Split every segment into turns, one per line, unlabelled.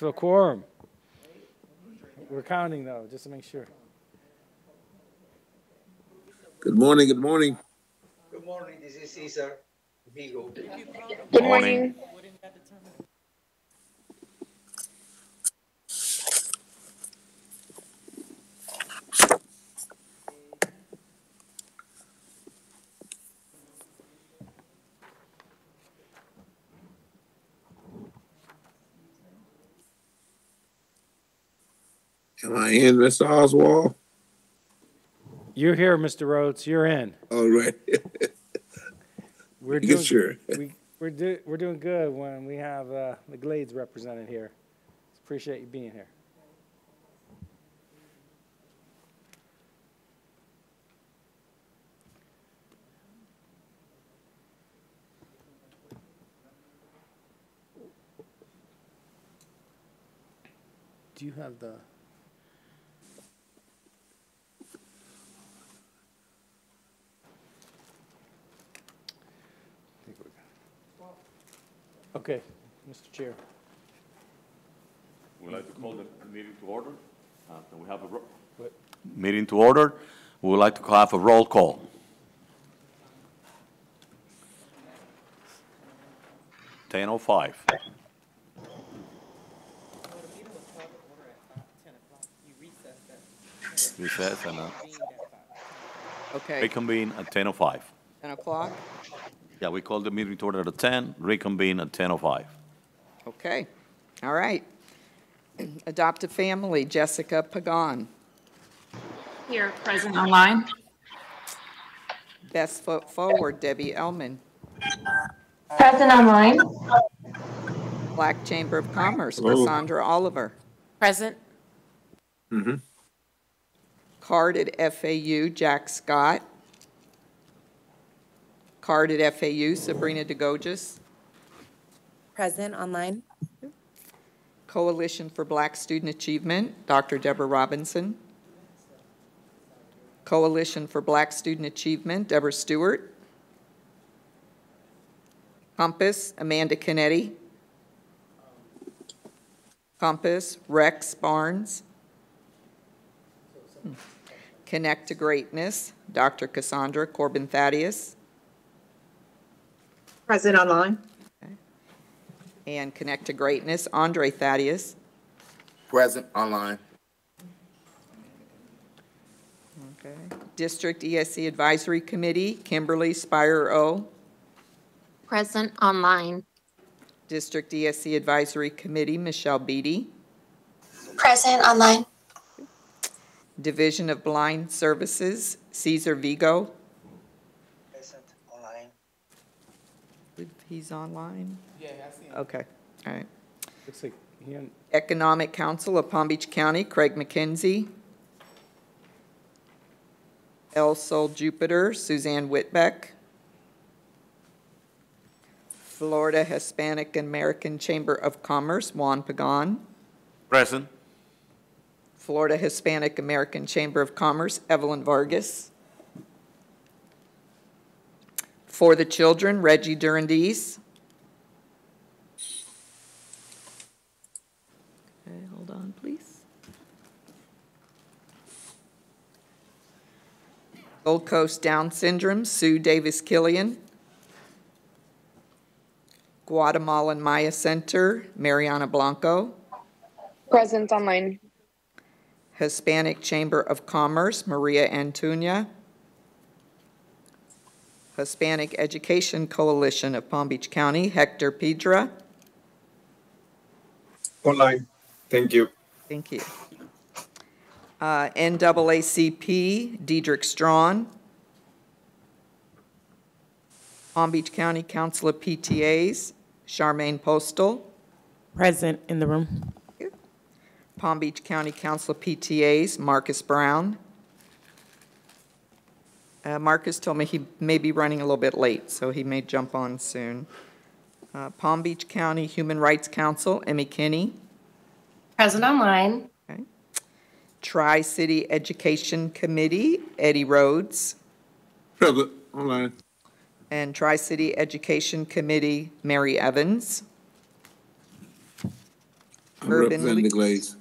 to a quorum. We're counting though, just to make sure.
Good morning, good morning.
Good morning, this is Cesar Vigo.
Good morning.
Am I in, Mr. Oswald?
You're here, Mr. Rhodes, you're in.
All right.
We're
Making
doing,
sure.
we, we're do, we're doing good when we have, uh, the Glades represented here. Appreciate you being here. Do you have the? Okay, Mr. Chair.
We'd like to call the meeting to order. Uh, we have a
what?
meeting to order. We would like to have a roll call. Ten oh five. Recess and uh,
Okay,
reconvene at ten oh five.
10 o'clock?
Yeah, we call the meeting to order at ten, reconvene at ten oh five.
Okay, all right. Adopt a family, Jessica Pagan.
Here, present online.
Best Foot Forward, Debbie Elman.
Present online.
Black Chamber of Commerce,
Hello.
Cassandra Oliver.
Present.
Mm-hmm.
Card at FAU, Jack Scott. Card at FAU, Sabrina DeGoges.
Present online.
Coalition for Black Student Achievement, Dr. Deborah Robinson. Coalition for Black Student Achievement, Deborah Stewart. Compass, Amanda Canetti. Compass, Rex Barnes. Connect to Greatness, Dr. Cassandra Corbin Thaddeus.
Present online.
And Connect to Greatness, Andre Thaddeus.
Present online.
Okay. District ESE Advisory Committee, Kimberly Spire O.
Present online.
District ESE Advisory Committee, Michelle Beatty.
Present online.
Division of Blind Services, Caesar Vigo.
Present online.
He's online? Yeah, I see him. Okay, all right.
Looks like he and
Economic Council of Palm Beach County, Craig McKenzie. El Sol Jupiter, Suzanne Whitbeck. Florida Hispanic American Chamber of Commerce, Juan Pagan.
Present.
Florida Hispanic American Chamber of Commerce, Evelyn Vargas. For the Children, Reggie Durandis. Okay, hold on, please. Gold Coast Down Syndrome, Sue Davis Killian. Guatemalan Maya Center, Mariana Blanco.
Present online.
Hispanic Chamber of Commerce, Maria Antunia. Hispanic Education Coalition of Palm Beach County, Hector Pedra.
Online. Thank you.
Thank you. Uh, NAACP, Diedrich Strawn. Palm Beach County Council of PTAs, Charmaine Postal.
Present in the room.
Palm Beach County Council of PTAs, Marcus Brown. Uh, Marcus told me he may be running a little bit late, so he may jump on soon. Uh, Palm Beach County Human Rights Council, Emmy Kinney.
Present online. Okay.
Tri-City Education Committee, Eddie Rhodes.
Present online.
And Tri-City Education Committee, Mary Evans.
I'm
Urban
representing the
League.
Glades.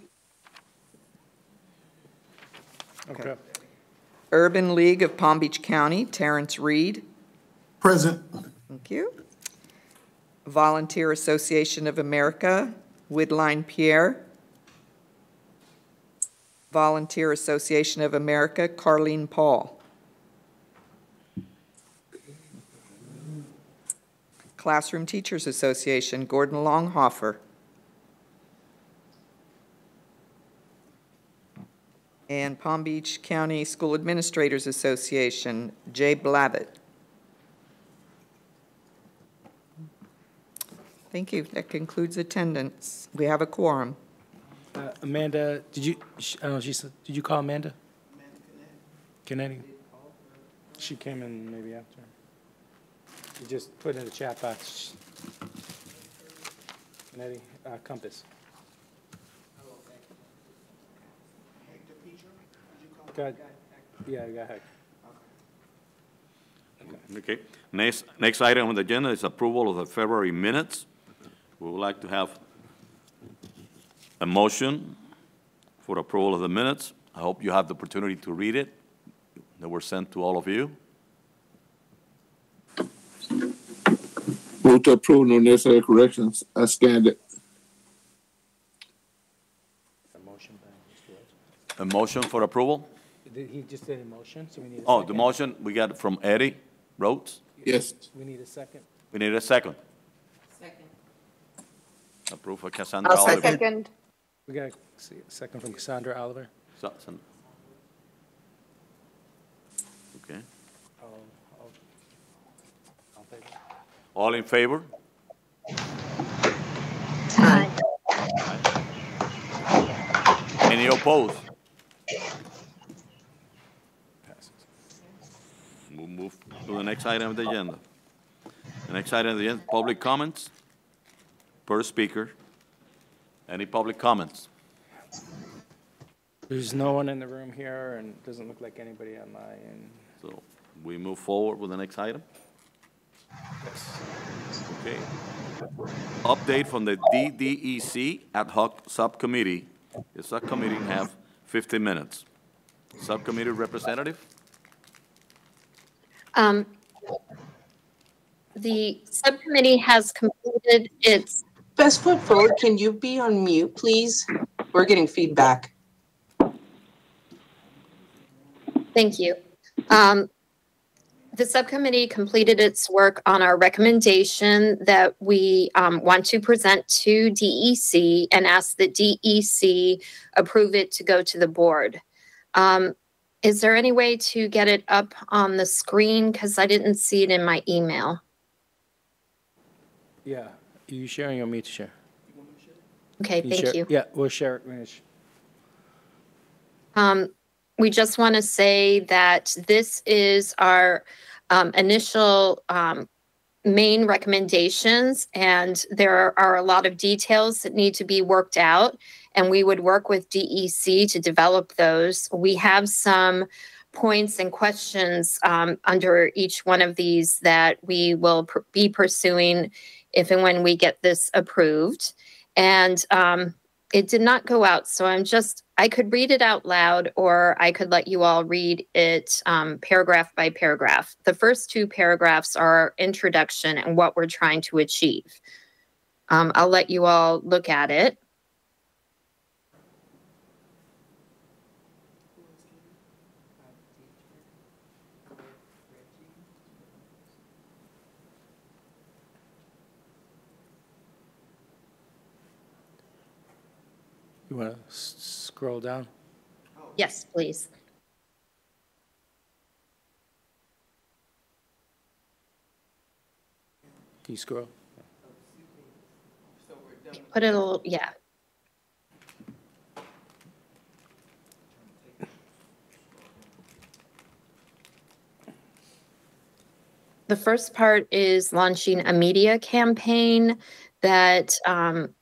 Okay.
Urban League of Palm Beach County, Terrence Reed.
Present.
Thank you. Volunteer Association of America, Widline Pierre. Volunteer Association of America, Carlene Paul. Classroom Teachers Association, Gordon Longhofer. And Palm Beach County School Administrators Association, Jay Blavitt. Thank you. That concludes attendance. We have a quorum.
Uh, Amanda, did you, I don't know, she said, did you call Amanda? Kennedy? She came in maybe after. You just put in the chat box. Kennedy, uh, Compass. Go ahead. Yeah, go ahead.
Okay. Next, next item on the agenda is approval of the February minutes. We would like to have a motion for approval of the minutes. I hope you have the opportunity to read it. They were sent to all of you.
Move to approve, no necessary corrections. I scanned it.
A motion by Mr. Rhodes.
A motion for approval?
Did he just did a motion, so we need a oh, second?
Oh, the motion we got from Eddie Rhodes.
Yes.
We need a second.
We need a second.
Second.
Approve for Cassandra
I'll
Oliver.
second.
We got a se- second from Cassandra Oliver.
So- so- Okay.
All, all, all in favor?
All in favor? Any opposed?
Passes.
We'll move to the next item of the agenda. The next item of the agenda, public comments per speaker. Any public comments?
There's no one in the room here, and it doesn't look like anybody online.
So we move forward with the next item. Yes. Okay. Update from the DDEC ad hoc subcommittee. The subcommittee have 15 minutes. Subcommittee representative?
Um, The subcommittee has completed its,
Best foot forward, can you be on mute, please? We're getting feedback.
thank you. Um, The subcommittee completed its work on our recommendation that we um, want to present to DEC and ask that DEC approve it to go to the board. Um, Is there any way to get it up on the screen? Because I didn't see it in my email.
Yeah, are you sharing or me to share?
Okay,
share-
thank you.
Yeah, we'll share it.
Um, we just want to say that this is our um, initial um, main recommendations, and there are a lot of details that need to be worked out. And we would work with DEC to develop those. We have some points and questions um, under each one of these that we will pr- be pursuing if and when we get this approved. And um, it did not go out. So I'm just, I could read it out loud or I could let you all read it um, paragraph by paragraph. The first two paragraphs are our introduction and what we're trying to achieve. Um, I'll let you all look at it.
You want to scroll down?
Yes, please.
Can you scroll?
Put it a little, yeah. The first part is launching a media campaign that um,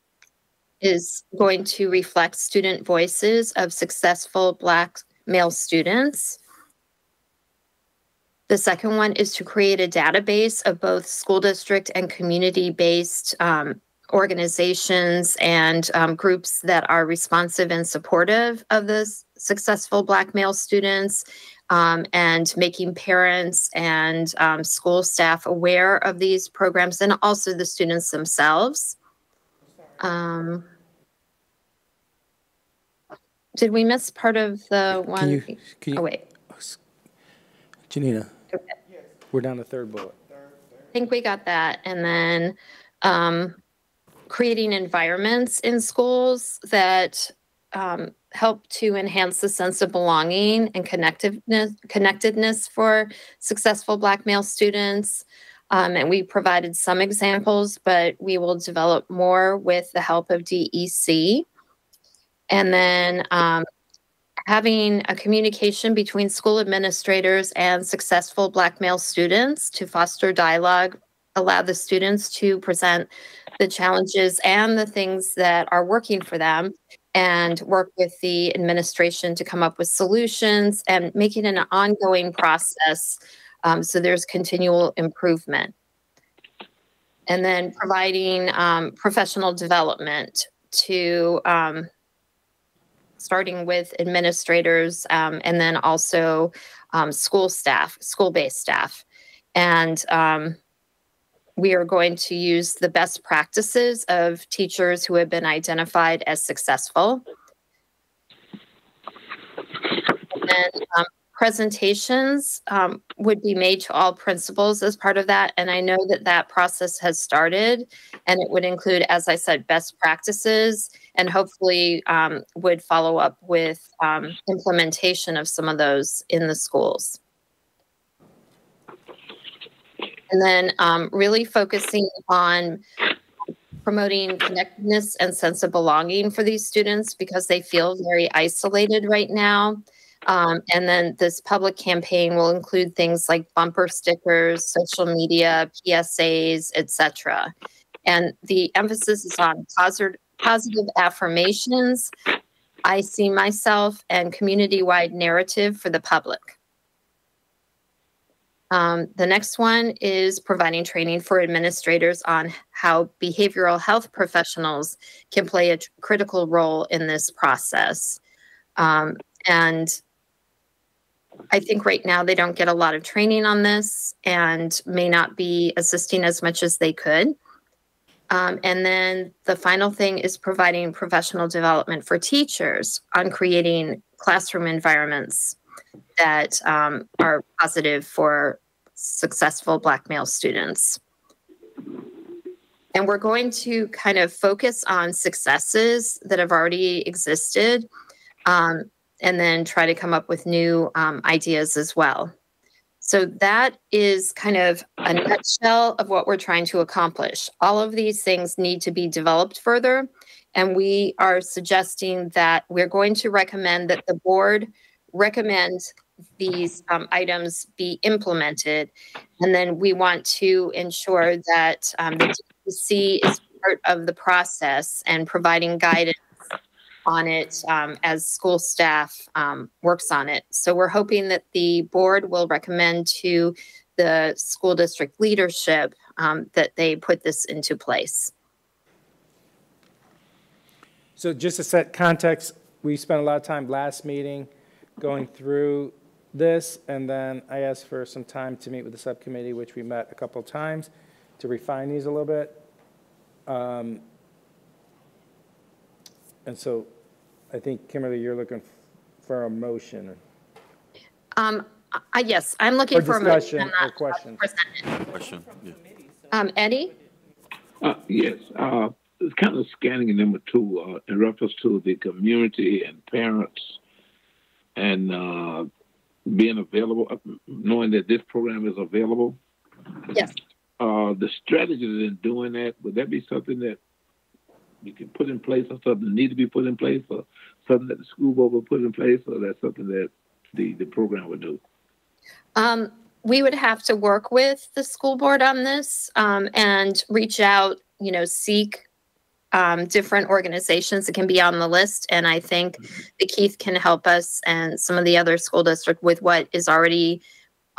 is going to reflect student voices of successful Black male students. The second one is to create a database of both school district and community based um, organizations and um, groups that are responsive and supportive of the successful Black male students, um, and making parents and um, school staff aware of these programs and also the students themselves. Um, did we miss part of the
Can
one?
you, can
Oh, wait.
Janina, we're down to third bullet.
I think we got that. And then um, creating environments in schools that um, help to enhance the sense of belonging and connectiveness, connectedness for successful Black male students. Um, and we provided some examples, but we will develop more with the help of DEC. And then um, having a communication between school administrators and successful Black male students to foster dialogue, allow the students to present the challenges and the things that are working for them, and work with the administration to come up with solutions and making it an ongoing process um, so there's continual improvement. And then providing um, professional development to um, starting with administrators um, and then also um, school staff, school-based staff. And um, we are going to use the best practices of teachers who have been identified as successful. And then um, presentations um, would be made to all principals as part of that. And I know that that process has started and it would include, as I said, best practices and hopefully um, would follow up with um, implementation of some of those in the schools. And then um, really focusing on promoting connectedness and sense of belonging for these students because they feel very isolated right now. Um, and then this public campaign will include things like bumper stickers, social media, PSAs, etc. And the emphasis is on positive, positive affirmations, I see myself, and community-wide narrative for the public. Um, the next one is providing training for administrators on how behavioral health professionals can play a critical role in this process. Um, and I think right now they don't get a lot of training on this and may not be assisting as much as they could. Um, and then the final thing is providing professional development for teachers on creating classroom environments that um, are positive for successful Black male students. And we're going to kind of focus on successes that have already existed um, and then try to come up with new um, ideas as well. So that is kind of a nutshell of what we're trying to accomplish. All of these things need to be developed further. And we are suggesting that we're going to recommend that the board recommend these um, items be implemented. And then we want to ensure that um, the DEC is part of the process and providing guidance on it um, as school staff um, works on it. So we're hoping that the board will recommend to the school district leadership um, that they put this into place.
So just to set context, we spent a lot of time last meeting going through this, and then I asked for some time to meet with the subcommittee, which we met a couple times, to refine these a little bit. Um, And so I think, Kimberly, you're looking for a motion
Um, I, yes, I'm looking
or
for a motion.
discussion
on
or
that.
question.
Question, yeah.
Um, Eddie?
Uh, yes, uh, it's kind of scanning in number two, uh, in reference to the community and parents and, uh, being available, uh, knowing that this program is available.
Yes.
Uh, the strategies in doing that, would that be something that you can put in place or something that needs to be put in place or something that the school board will put in place or that's something that the, the program would do?
Um, we would have to work with the school board on this, um, and reach out, you know, seek um, different organizations that can be on the list. And I think that Keith can help us and some of the other school district with what is already,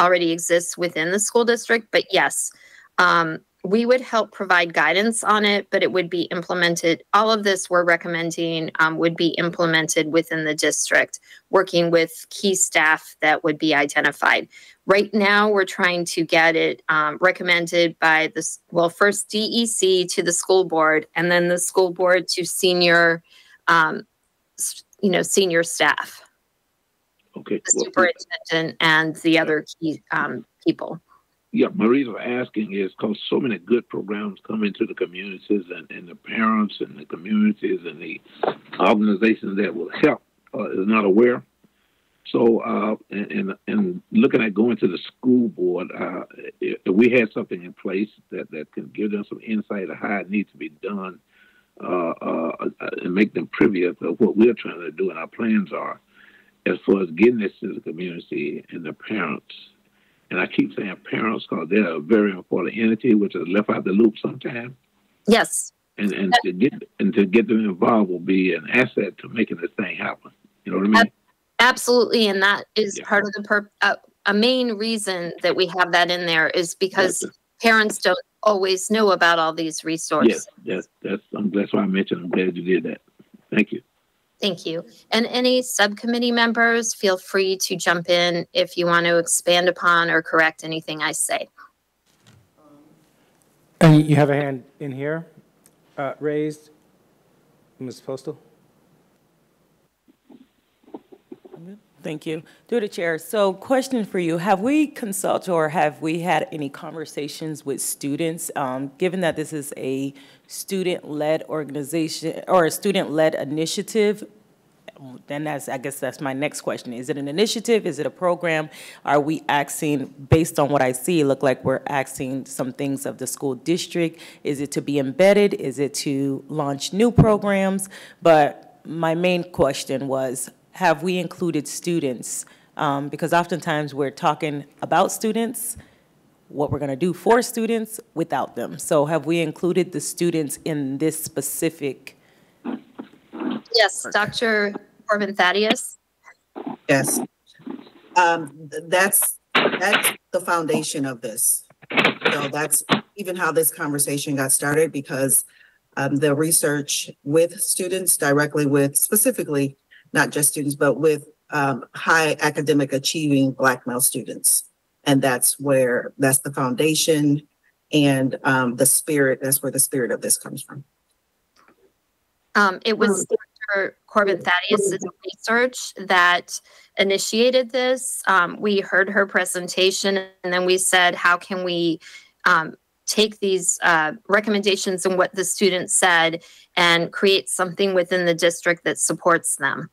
already exists within the school district. But yes, um, we would help provide guidance on it, but it would be implemented. All of this we're recommending um, would be implemented within the district, working with key staff that would be identified. Right now, we're trying to get it um, recommended by the, well, first DEC to the school board, and then the school board to senior, um, you know, senior staff,
Okay.
the
well,
superintendent and the other key um, people.
Yeah, my reason for asking is because so many good programs come into the communities and, and the parents and the communities and the organizations that will help uh, is not aware. So, uh, and, and and looking at going to the school board, uh, if we had something in place that, that can give them some insight of how it needs to be done, uh, uh, and make them privy of what we're trying to do and our plans are, as far as getting this to the community and the parents. And I keep saying parents because they're a very important entity which is left out the loop sometimes.
Yes,
And and to get and to get them involved will be an asset to making this thing happen. You know what I mean?
Absolutely, and that is
Yeah.
part of the per, uh, a main reason that we have that in there is because parents don't always know about all these resources.
Yes, that's that's that's why I mentioned. I'm glad you did that. Thank you.
Thank you. And any subcommittee members, feel free to jump in if you want to expand upon or correct anything I say.
And you have a hand in here, uh, raised, Ms. Postal?
Thank you. Through the chair, so question for you, have we consulted or have we had any conversations with students? Um, Given that this is a student-led organization or a student-led initiative, then that's, I guess that's my next question. Is it an initiative? Is it a program? Are we asking, based on what I see, look like we're asking some things of the school district? Is it to be embedded? Is it to launch new programs? But my main question was, have we included students? Um, because oftentimes we're talking about students, what we're going to do for students without them. So have we included the students in this specific?
Yes, Dr. Corbin Thaddeus?
Yes. Um, that's, that's the foundation of this. So that's even how this conversation got started because um, the research with students directly with specifically, not just students, but with um, high academic achieving Black male students. And that's where, that's the foundation and um, the spirit, that's where the spirit of this comes from.
Um, it was Dr. Corbin Thaddeus' research that initiated this. Um, we heard her presentation and then we said, how can we um, take these uh, recommendations and what the students said and create something within the district that supports them?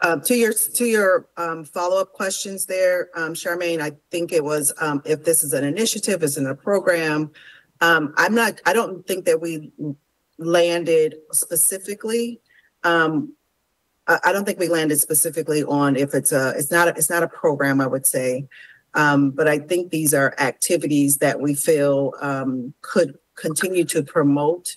Uh, to your, to your, um, follow-up questions there, um, Charmaine, I think it was, um, if this is an initiative, is it a program? Um, I'm not, I don't think that we landed specifically. Um, I, I don't think we landed specifically on if it's a, it's not, a- it's not a program, I would say. Um, but I think these are activities that we feel, um, could continue to promote,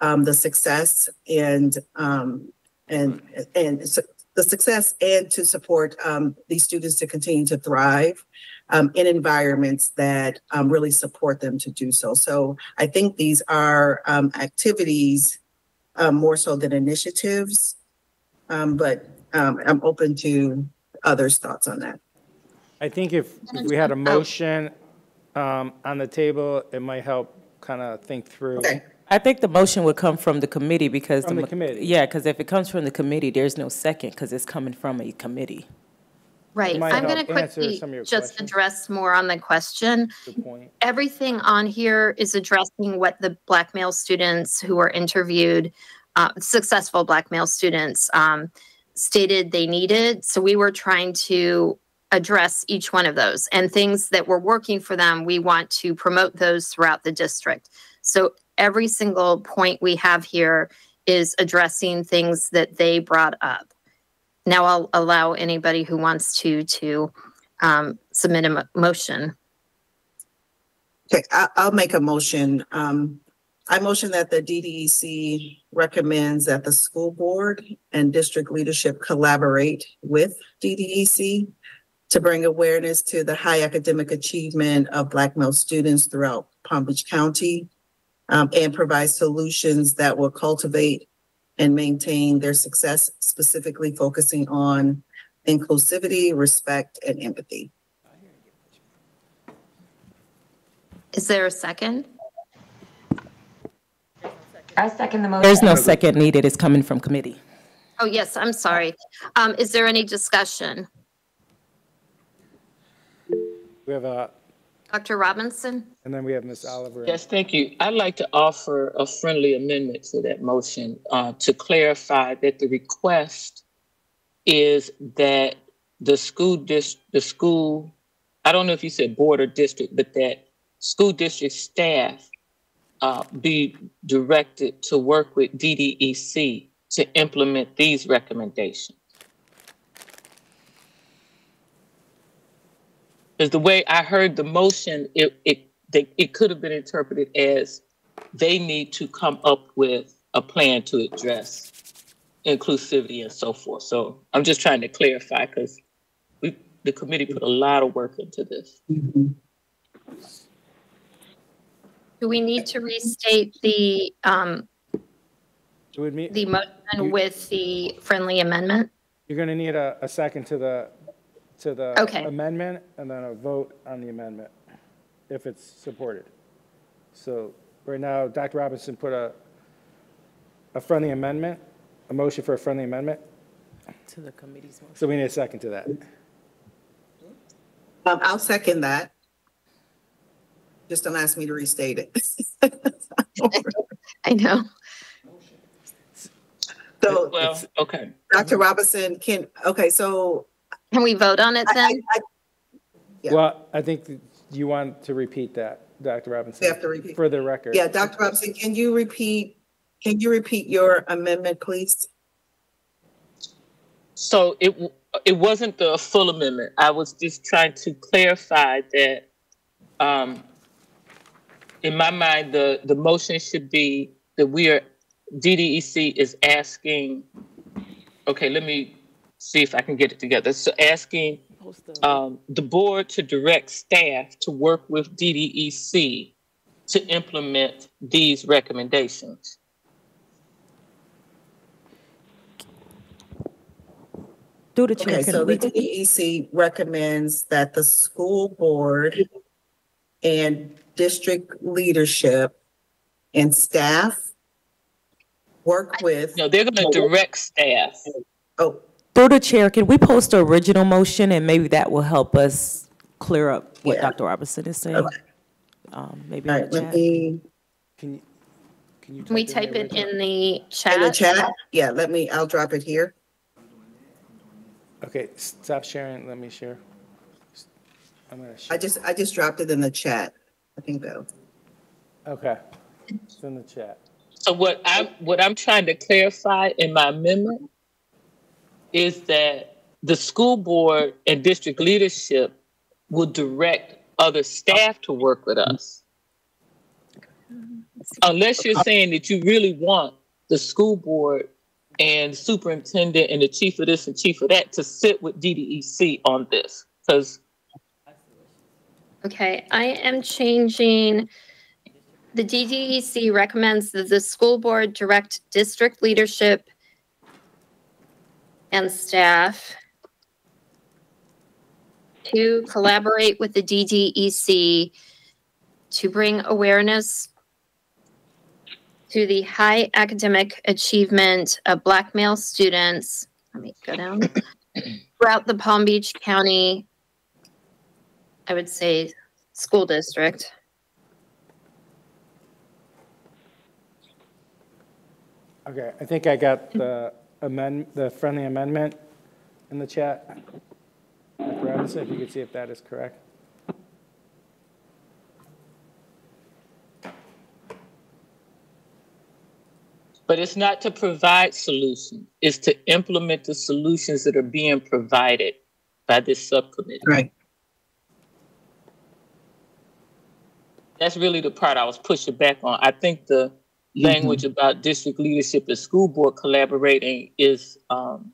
um, the success and, um, and, and su- the success and to support um, these students to continue to thrive um, in environments that um, really support them to do so. So I think these are um, activities um, more so than initiatives, um, but um, I'm open to others' thoughts on that.
I think if, if we had a motion um, on the table, it might help kind of think through.
Okay.
I think the motion would come from the committee because.
From the
mo-
committee.
Yeah, because if it comes from the committee, there's no second because it's coming from a committee.
Right. I'm going to quickly
some of your
just
questions.
address more on the question.
Point.
everything on here is addressing what the black male students who were interviewed, uh, successful black male students, um, stated they needed. So we were trying to address each one of those and things that were working for them. We want to promote those throughout the district. So every single point we have here is addressing things that they brought up. Now I'll allow anybody who wants to to um, submit a mo- motion.
Okay, I'll make a motion. Um, I motion that the DDEC recommends that the school board and district leadership collaborate with DDEC to bring awareness to the high academic achievement of Black male students throughout Palm Beach County um, and provide solutions that will cultivate and maintain their success, specifically focusing on inclusivity, respect, and empathy.
Is there a second?
I second the motion.
There's no second needed, it's coming from committee.
Oh, yes, I'm sorry. Um, is there any discussion?
We have a,
Dr. Robinson?
and then we have Ms. Oliver.
Yes, thank you. I'd like to offer a friendly amendment to that motion uh, to clarify that the request is that the school dis, the school, I don't know if you said board or district, but that school district staff uh, be directed to work with DDEC to implement these recommendations. Because the way I heard the motion, it, it, they, it could have been interpreted as they need to come up with a plan to address inclusivity and so forth. So I'm just trying to clarify because we, the committee put a lot of work into this.
Do we need to restate the, um,
So we'd meet,
the motion with the friendly amendment?
you're gonna need a, a second to the, to the
Okay.
amendment, and then a vote on the amendment, if it's supported. So, right now, Dr. Robinson put a, a friendly amendment, a motion for a friendly amendment,
To the committee's motion.
so we need a second to that.
Um, I'll second that. Just don't ask me to restate it.
I know.
So,
Well, okay.
Dr. Robinson, can, okay, so
Can we vote on it
I, I,
then?
I- Yeah.
Well, I think you want to repeat that, Dr. Robinson.
We have to repeat.
For the record.
yeah, Dr. Robinson, can you repeat, can you repeat your amendment, please?
So it, it wasn't the full amendment. I was just trying to clarify that, um, in my mind, the, the motion should be that we are, DDEC is asking, okay, let me see if I can get it together. So asking, um, the board to direct staff to work with DDEC to implement these recommendations.
Through the chair,
Okay, so the
we-
DEC recommends that the school board and district leadership and staff work with,
No, they're gonna direct staff.
oh,
through the chair, can we post the original motion and maybe that will help us clear up what
Yeah.
Dr. Robinson is saying?
Okay.
Um, maybe
all
on the
let
chat.
me,
Can you, can you?
Can we
the
type it
original?
in the chat?
in the chat, yeah, let me, I'll drop it here.
Okay, stop sharing, let me share. I'm gonna share.
I just, I just dropped it in the chat. I think that'll,
Okay, it's in the chat.
So what I'm, what I'm trying to clarify in my amendment is that the school board and district leadership will direct other staff to work with us. Unless you're saying that you really want the school board and superintendent and the chief of this and chief of that to sit with DDEC on this, because
Okay, I am changing, the DDEC recommends that the school board direct district leadership and staff to collaborate with the DDEC to bring awareness to the high academic achievement of Black male students. Let me go down. Throughout the Palm Beach County I would say school district.
Okay, I think I got the amend, the friendly amendment in the chat. Dr. Robinson, if you could see if that is correct.
But it's not to provide solutions, it's to implement the solutions that are being provided by this subcommittee.
right.
That's really the part I was pushing back on. I think the language about district leadership and school board collaborating is um,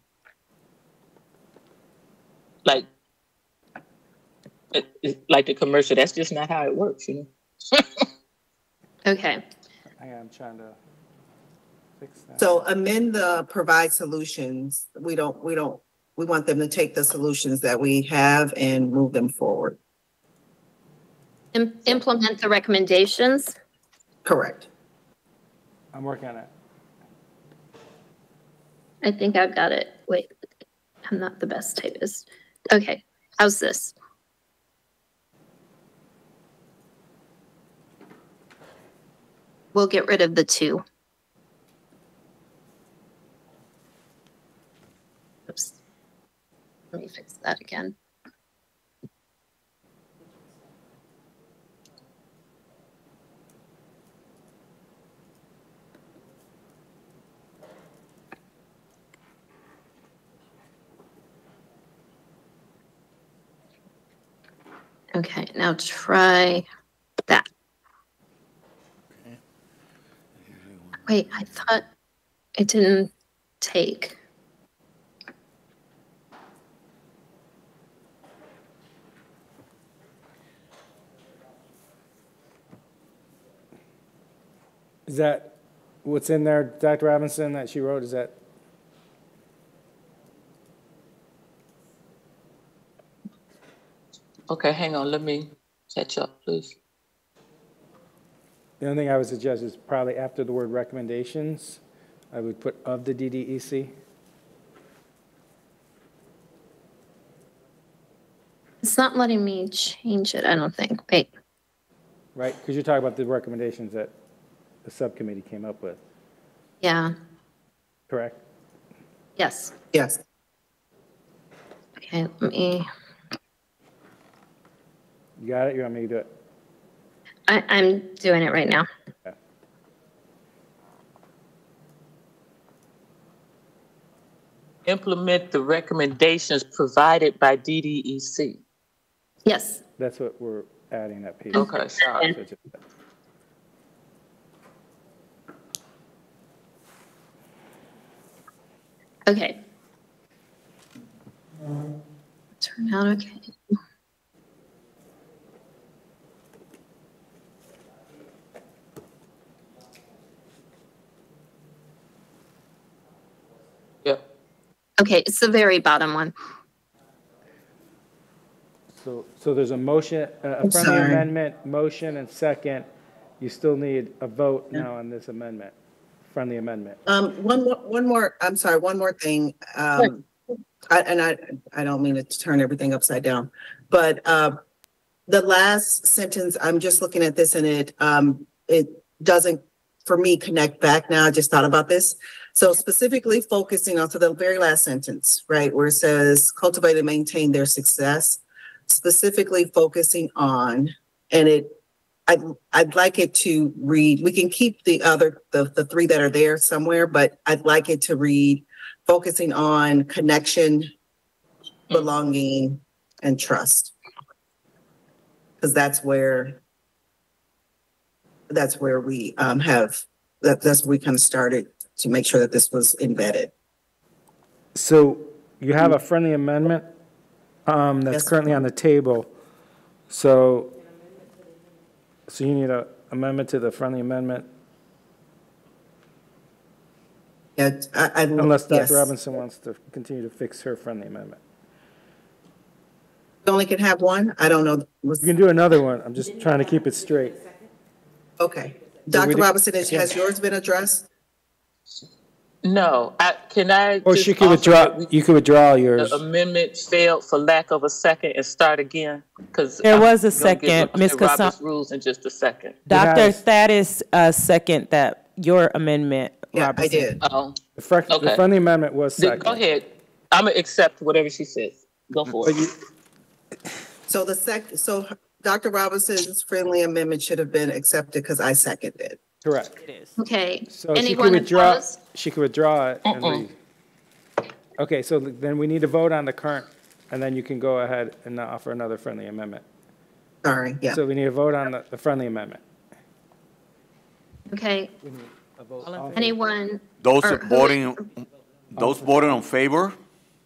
like it, it, like the commercial. That's just not how it works, you know.
Okay,
I'm trying to fix that.
So amend the provide solutions. We don't, we don't, we want them to take the solutions that we have and move them forward.
Im- implement the recommendations.
Correct.
I'm working on it.
I think I've got it. Wait, I'm not the best typist. Okay, how's this? We'll get rid of the two. Oops. Let me fix that again. Okay, now try that. Wait, I thought it didn't take.
Is that what's in there, Dr. Robinson, that she wrote? Is that,
Okay, hang on. Let me catch up, please.
the only thing I would suggest is probably after the word recommendations, I would put of the E DDEC.
It's not letting me change it, I don't think. Wait,
Right, because you're talking about the recommendations that the subcommittee came up with,
yeah,
correct?
yes.
Yes.
Okay, let me,
You got it? You want me to do it?
I, I'm doing it right now.
Okay.
Implement the recommendations provided by DDEC.
Yes,
That's what we're adding that piece.
Okay, sorry.
So
okay. Turn out okay. Okay, it's the very bottom one.
So, so there's a motion, a a
I'm
friendly
sorry.
amendment, motion and second. You still need a vote now on this amendment, friendly amendment.
Um, one more, one more, I'm sorry, one more thing. Um, I, and I, I don't mean to turn everything upside down, but, uh, the last sentence, I'm just looking at this and it, um, it doesn't, for me, connect back now. I just thought about this. So specifically focusing on, so the very last sentence, right, where it says cultivate and maintain their success, specifically focusing on, and it, I'd, I'd like it to read, we can keep the other, the, the three that are there somewhere, but I'd like it to read focusing on connection, belonging, and trust. Because that's where, that's where we um, have, that, that's where we kind of started to make sure that this was embedded.
So you have a friendly amendment um, that's
Yes.
currently on the table. So, so you need a amendment to the friendly amendment
Yeah, I, I.
unless
yes.
Dr. Robinson wants to continue to fix her friendly amendment.
We Only can have one? I don't know. Was-
You can do another one. I'm just trying to keep it straight.
Okay. Dr. Robinson, is- has yours been addressed?
No, I, can I?
Or she could withdraw, you could withdraw yours.
The amendment failed for lack of a second and start again, because.
There was a second, Ms.
Robert's
Cassan-
rules in just a second.
Dr.
has-
Thaddeus, uh, second that, your amendment,
Yeah, I did.
Oh,
The fr- the friendly amendment was second.
go ahead. I'm gonna accept whatever she says. Go for
But
it.
So the sec, so Dr. Robinson's friendly amendment should have been accepted because I seconded.
Correct.
It is.
Okay.
So she could
Anyone
withdraw,
opposed?
she could withdraw it. Okay, so then we need to vote on the current, and then you can go ahead and offer another friendly amendment.
Sorry, yeah.
So we need to vote on the, the friendly amendment.
Okay, anyone?
Those voting, those voting in favor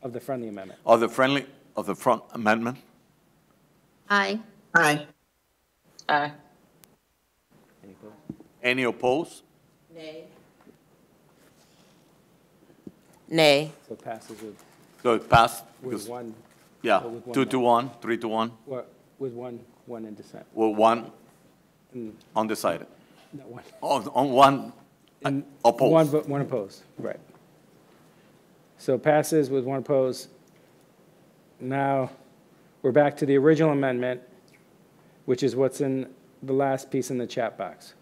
Of the friendly amendment.
of the friendly, of the front amendment?
Aye.
Aye.
Aye.
Any opposed?
Nay. Nay.
So it passes with,
So it passed,
with
because,
one,
yeah,
with one
two
no.
to one, three to one,
what, with one, one in dissent.
well, one
Mm.
undecided.
No, one.
On, on one uh,
And
opposed.
One, one opposed, right. So passes with one opposed. Now, we're back to the original amendment, which is what's in the last piece in the chat box.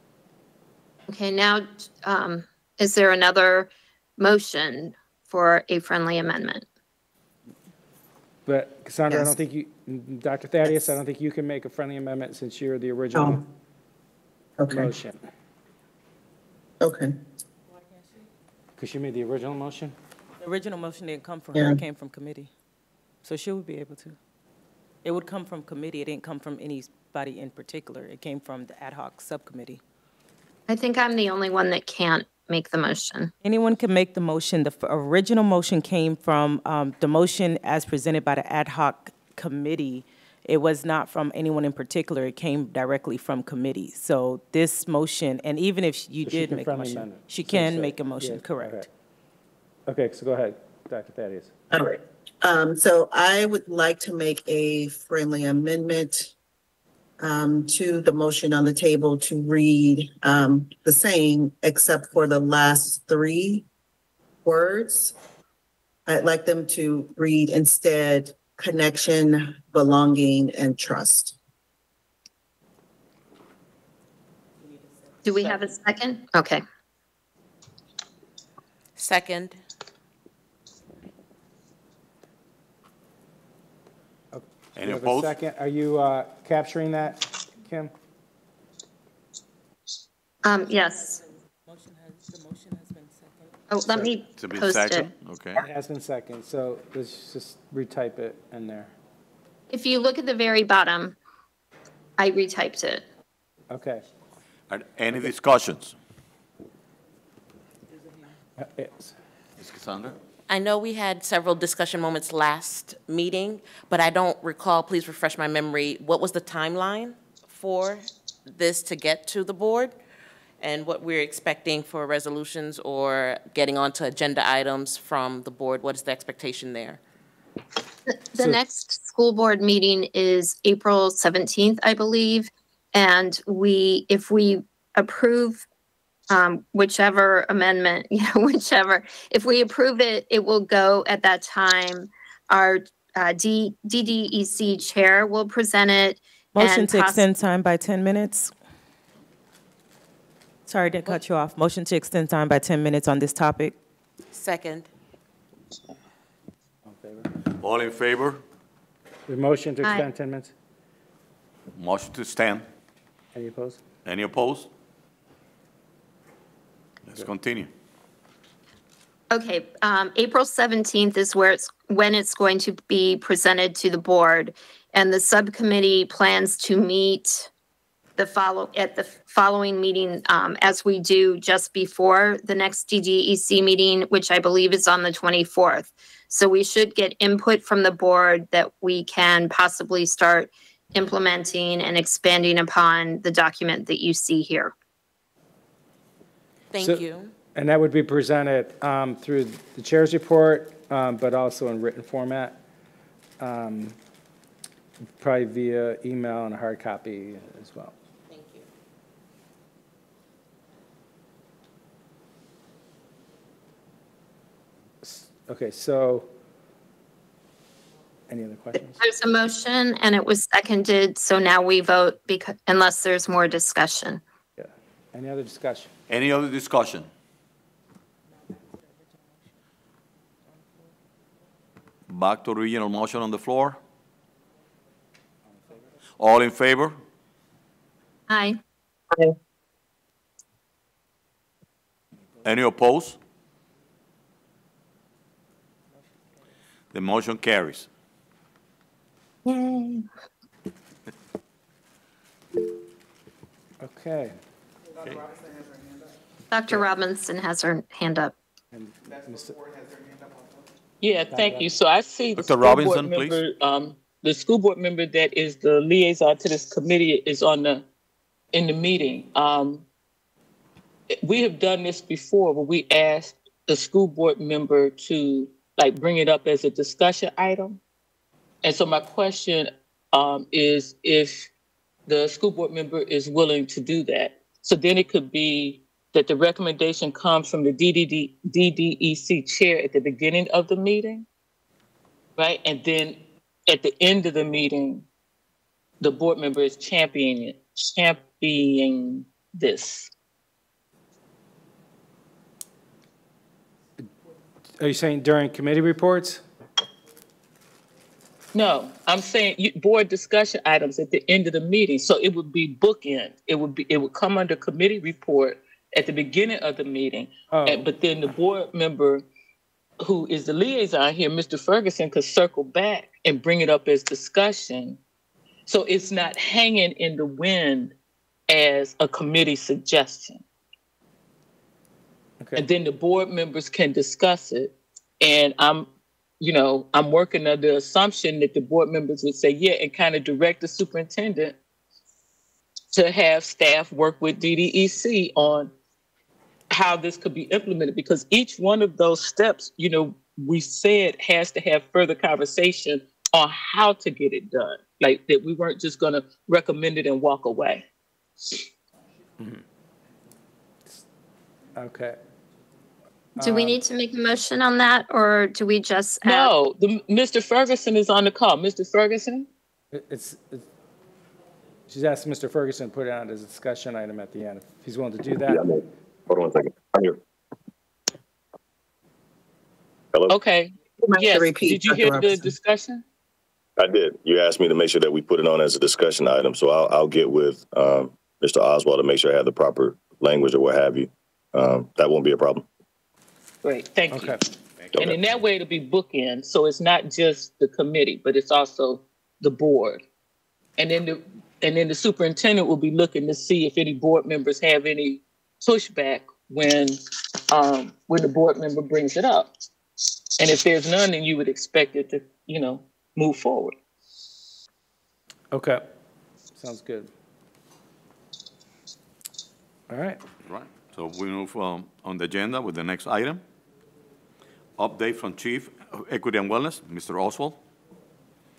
Okay, now, um, is there another motion for a friendly amendment?
But Cassandra, I don't think you, Dr. Thaddeus, I don't think you can make a friendly amendment since you're the original
Oh, okay,
motion.
okay.
Because you made the original motion?
The original motion didn't come from
Yeah.
her, it came from committee. So she would be able to. It would come from committee, it didn't come from anybody in particular. It came from the ad hoc subcommittee.
I think I'm the only one that can't make the motion.
Anyone can make the motion. The f- original motion came from, um, the motion as presented by the ad hoc committee. It was not from anyone in particular. It came directly from committee. So this motion, and even if you
So
did make a motion,
amendment.
she can
so-
make a motion,
yeah,
correct.
okay. Okay, so go ahead, Dr. Thaddeus.
All right. Um, so I would like to make a friendly amendment um, to the motion on the table to read um, the same, except for the last three words. I'd like them to read instead connection, belonging, and trust.
Do we have a second? Okay.
Second.
Any
You have a? Second, are you uh, capturing that, Kim?
Um, yes.
Motion has, the motion has been seconded.
Oh, let me
To be
post it.
second, okay.
It has been second, so let's just retype it in there.
If you look at the very bottom, I retyped it.
Okay.
Are- Any discussions?
Uh, it's-
Ms. Cassandra?
I know we had several discussion moments last meeting, but I don't recall, please refresh my memory, what was the timeline for this to get to the board? And what we're expecting for resolutions or getting onto agenda items from the board? What is the expectation there?
The- The
So-
next school board meeting is April 17th, I believe. And we, if we approve um, whichever amendment, you know, whichever, if we approve it, it will go at that time. Our uh, D- DDEC chair will present it.
Motion
and
to
poss-
extend time by 10 minutes. Sorry to cut you off. Motion to extend time by 10 minutes on this topic.
Second.
all in favor?
All in favor?
The motion to
Aye.
extend 10 minutes?
Motion to stand.
Any opposed?
Any opposed? Let's continue.
Okay, um, April 17th is where it's, when it's going to be presented to the board. And the subcommittee plans to meet the follow, at the following meeting, um, as we do just before the next DDEC meeting, which I believe is on the 24th. So we should get input from the board that we can possibly start implementing and expanding upon the document that you see here.
Thank
So-
you.
And that would be presented um, through the chair's report, um, but also in written format, um, probably via email and a hard copy as well.
Thank you.
Okay, so, any other questions?
There's a motion and it was seconded, so now we vote because, unless there's more discussion.
Yeah. Any other discussion?
Any other discussion? Back to original motion on the floor? All in favor?
Aye.
Any opposed? The motion carries.
Yay.
Okay.
Dr. Robinson has her hand up.
And Mr.
Yeah, thank you. So I see the
Dr.
school
Robinson,
board
please.
member, um, the school board member that is the liaison to this committee is on the, in the meeting. Um, we have done this before where we asked the school board member to like bring it up as a discussion item. And so my question um, is if the school board member is willing to do that. So then it could be that the recommendation comes from the DDD, DDEC chair at the beginning of the meeting, right? And then at the end of the meeting, the board member is championing championing this.
Are you saying during committee reports?
No, I'm saying you, board discussion items at the end of the meeting. So it would be bookend. It would be it would come under committee report at the beginning of the meeting.
Oh.
And, but then the board member who is the liaison here, Mr. Ferguson, could circle back and bring it up as discussion. So it's not hanging in the wind as a committee suggestion.
Okay.
And then the board members can discuss it. And I'm, you know, I'm working under the assumption that the board members would say, yeah, and kind of direct the superintendent to have staff work with DDEC on how this could be implemented because each one of those steps, you know, we said has to have further conversation on how to get it done. Like that we weren't just going to recommend it and walk away. Mm-hmm.
Okay.
Do we
Um,
need to make a motion on that or do we just? add-
No, the, Mr. Ferguson is on the call. Mr. Ferguson?
It's, it's- she's asked Mr. Ferguson to put it on as a discussion item at the end. If he's willing to do that.
I'm. Hold on one second. I'm here. Hello?
Okay.
You might have to
Yes.
repeat,
Did you
Dr.
hear the discussion?
I did. You asked me to make sure that we put it on as a discussion item, so I'll, I'll get with, um, Mr. Oswald to make sure I have the proper language or what have you. Um, that won't be a problem.
Great, thank you.
Okay.
And in that way, it'll be bookend. So it's not just the committee, but it's also the board. And then the, and then the superintendent will be looking to see if any board members have any pushback when, um, when the board member brings it up. And if there's none, then you would expect it to, you know, move forward.
Okay. Sounds good. All right.
Right, so we move um, on the agenda with the next item. Update from Chief of Equity and Wellness, Mr. Oswald.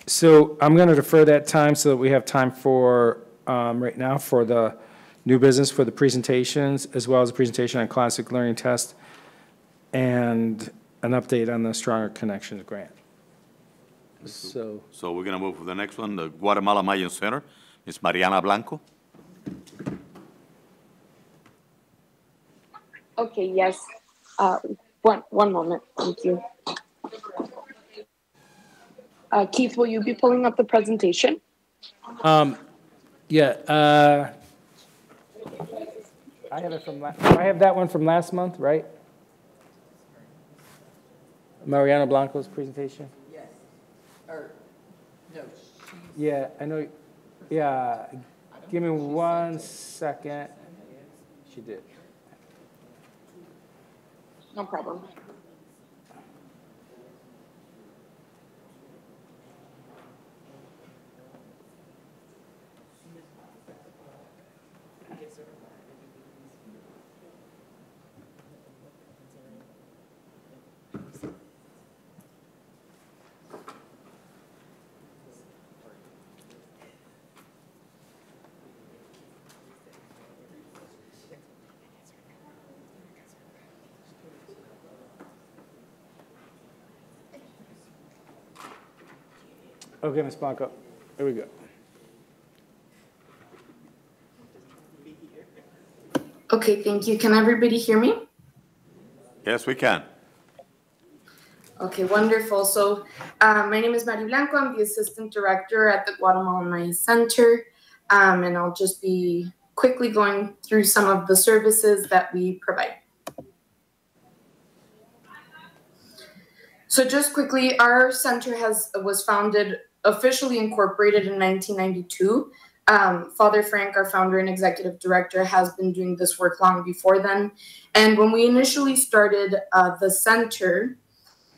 So I'm going to defer that time so that we have time for, um, right now, for the new business, for the presentations, as well as a presentation on classic learning test, and an update on the Stronger Connections grant. So,
So we're gonna move to the next one, the Guatemala Mayan Center, Ms. Mariana Blanco.
Okay, yes. Uh, one, one moment, thank you. Uh, Keith, will you be pulling up the presentation?
um, yeah, uh, I have it from, la- I have that one from last month, right? Mariana Blanco's presentation?
Yes, or, no,
Yeah, I know, yeah, give me one second. She did.
No problem.
Okay, Ms. Blanco, here we go.
Okay, thank you. Can everybody hear me?
Yes, we can.
Okay, wonderful. So, uh, my name is Mari Blanco. I'm the assistant director at the Guatemala Maya Center. Um, and I'll just be quickly going through some of the services that we provide. So, just quickly, our center has was founded officially incorporated in 1992. Um, Father Frank, our founder and executive director, has been doing this work long before then. And when we initially started uh, the center,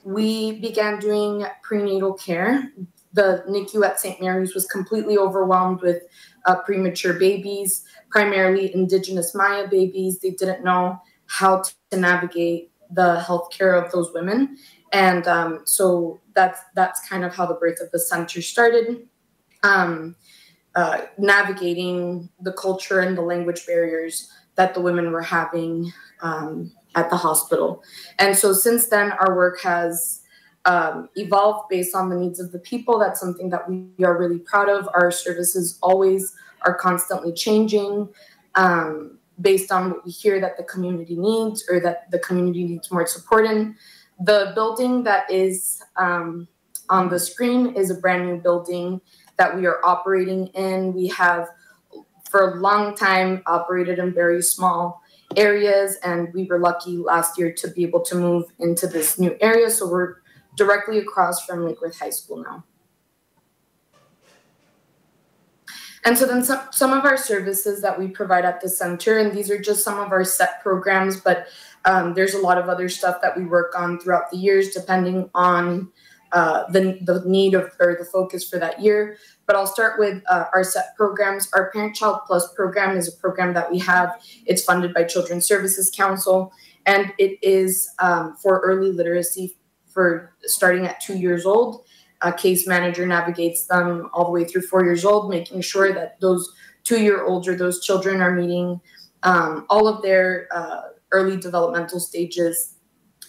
we began doing prenatal care. the NICU at St. Mary's was completely overwhelmed with uh, premature babies, primarily indigenous Maya babies. They didn't know how to navigate the healthcare of those women. And um, so that's that's kind of how the birth of the center started. Um, uh, navigating the culture and the language barriers that the women were having um, at the hospital. And so since then, our work has um, evolved based on the needs of the people. That's something that we are really proud of. Our services always are constantly changing um, based on what we hear that the community needs or that the community needs more support in. The building that is um, on the screen is a brand new building that we are operating in. We have for a long time operated in very small areas and we were lucky last year to be able to move into this new area so we're directly across from Lake Worth High School now. And so then some, some of our services that we provide at the center, and these are just some of our set programs, but um, there's a lot of other stuff that we work on throughout the years, depending on uh, the, the need of or the focus for that year. But I'll start with uh, our set programs. Our Parent Child Plus program is a program that we have. It's funded by Children's Services Council, and it is um, for early literacy for starting at two years old. A case manager navigates them all the way through four years old, making sure that those two year olds or those children are meeting um, all of their uh, early developmental stages.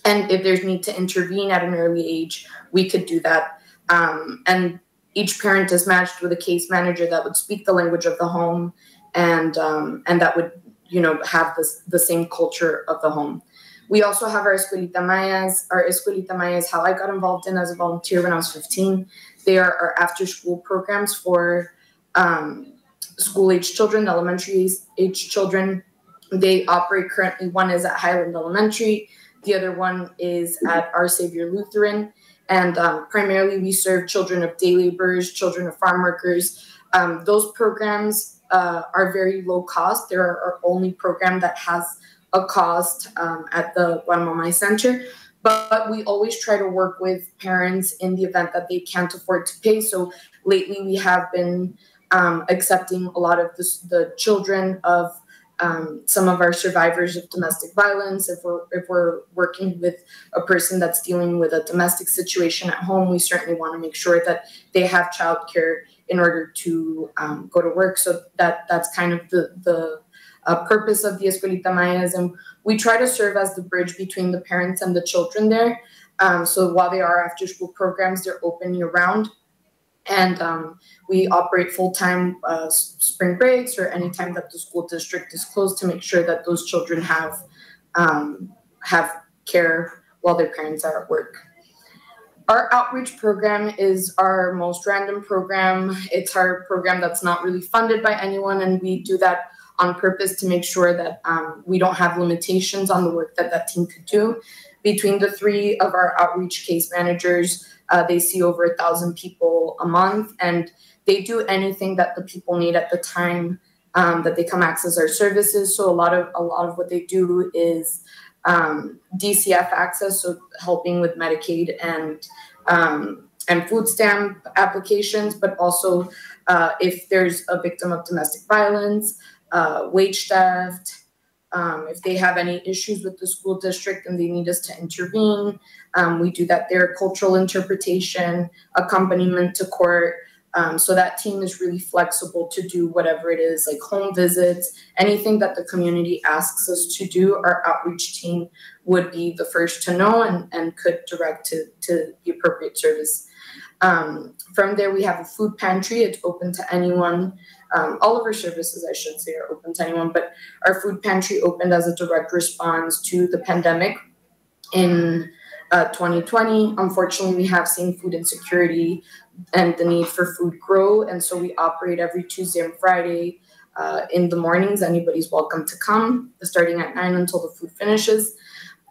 And if there's need to intervene at an early age, we could do that. Um, and each parent is matched with a case manager that would speak the language of the home and um, and that would you know have this the same culture of the home. We also have our Escuelita Mayas. Our Escuelita Mayas, how I got involved in as a volunteer when I was 15. They are our after school programs for um, school age children, elementary age children. They operate currently, one is at Highland Elementary, the other one is at Our Savior Lutheran. And um, primarily, we serve children of day laborers, children of farm workers. Um, those programs uh, are very low cost. They're our only program that has a cost um, at the Guatemala Center. But we always try to work with parents in the event that they can't afford to pay. So lately, we have been um, accepting a lot of the, the children of um, some of our survivors of domestic violence. If we're if we're working with a person that's dealing with a domestic situation at home, we certainly want to make sure that they have childcare in order to um, go to work. So that that's kind of the the uh, purpose of the Escuelita Mayas. And we try to serve as the bridge between the parents and the children there. Um, so while they are after school programs, they're open year round. And um, we operate full time uh, spring breaks or any time that the school district is closed to make sure that those children have um, have care while their parents are at work. Our outreach program is our most random program. It's our program that's not really funded by anyone, and we do that on purpose to make sure that um, we don't have limitations on the work that that team could do. Between the three of our outreach case managers, uh, they see over a thousand people a month, and they do anything that the people need at the time um, that they come access our services. So a lot of a lot of what they do is um, DCF access, so helping with Medicaid and um, and food stamp applications, but also uh, if there's a victim of domestic violence, uh, wage theft, um, if they have any issues with the school district and they need us to intervene, um, we do that there. Cultural interpretation, accompaniment to court. Um, so that team is really flexible to do whatever it is, like home visits, anything that the community asks us to do. Our outreach team would be the first to know and, and could direct to, to the appropriate service. Um, from there, we have a food pantry. It's open to anyone um, all of our services, I should say, are open to anyone, but our food pantry opened as a direct response to the pandemic in uh, 2020. Unfortunately, we have seen food insecurity and the need for food grow, and so we operate every Tuesday and Friday uh, in the mornings. Anybody's welcome to come, starting at 9 until the food finishes.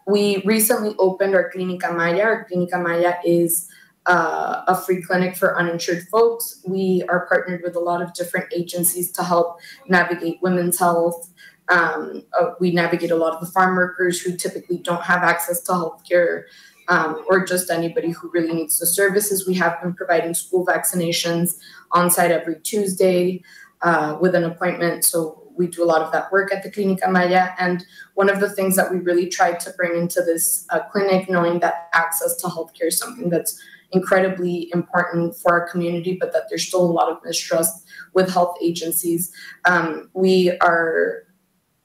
We recently opened our Clinica Maya. Our Clinica Maya is uh, a free clinic for uninsured folks. We are partnered with a lot of different agencies to help navigate women's health. Um, uh, we navigate a lot of the farm workers who typically don't have access to healthcare. um, or just anybody who really needs the services. We have been providing school vaccinations on site every Tuesday uh, with an appointment. So we do a lot of that work at the Clinica Maya. And one of the things that we really tried to bring into this uh, clinic, knowing that access to healthcare is something that's incredibly important for our community, but that there's still a lot of mistrust with health agencies. Um, we are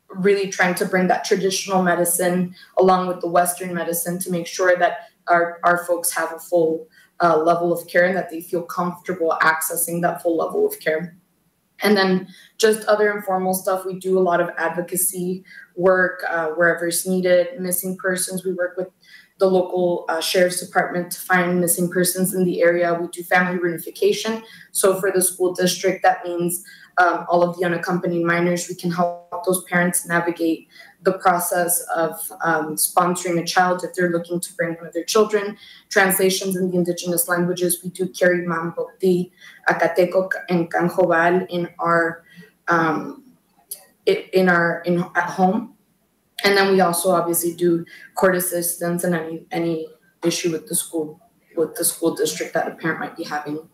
really trying to bring that traditional medicine along with the Western medicine to make sure that our, our folks have a full uh, level of care and that they feel comfortable accessing that full level of care. And then just other informal stuff. We do a lot of advocacy work uh, wherever it's needed. Missing persons, we work with the local uh, sheriff's department to find missing persons in the area. We do family reunification. So for the school district, that means um, all of the unaccompanied minors, we can help those parents navigate the process of um, sponsoring a child if they're looking to bring one of their children. Translations in the indigenous languages, we do carry Mambokti, Acateco, and Canjobal in our um, in our in at home, and then we also obviously do court assistance and any any issue with the school with the school district that a parent might be having.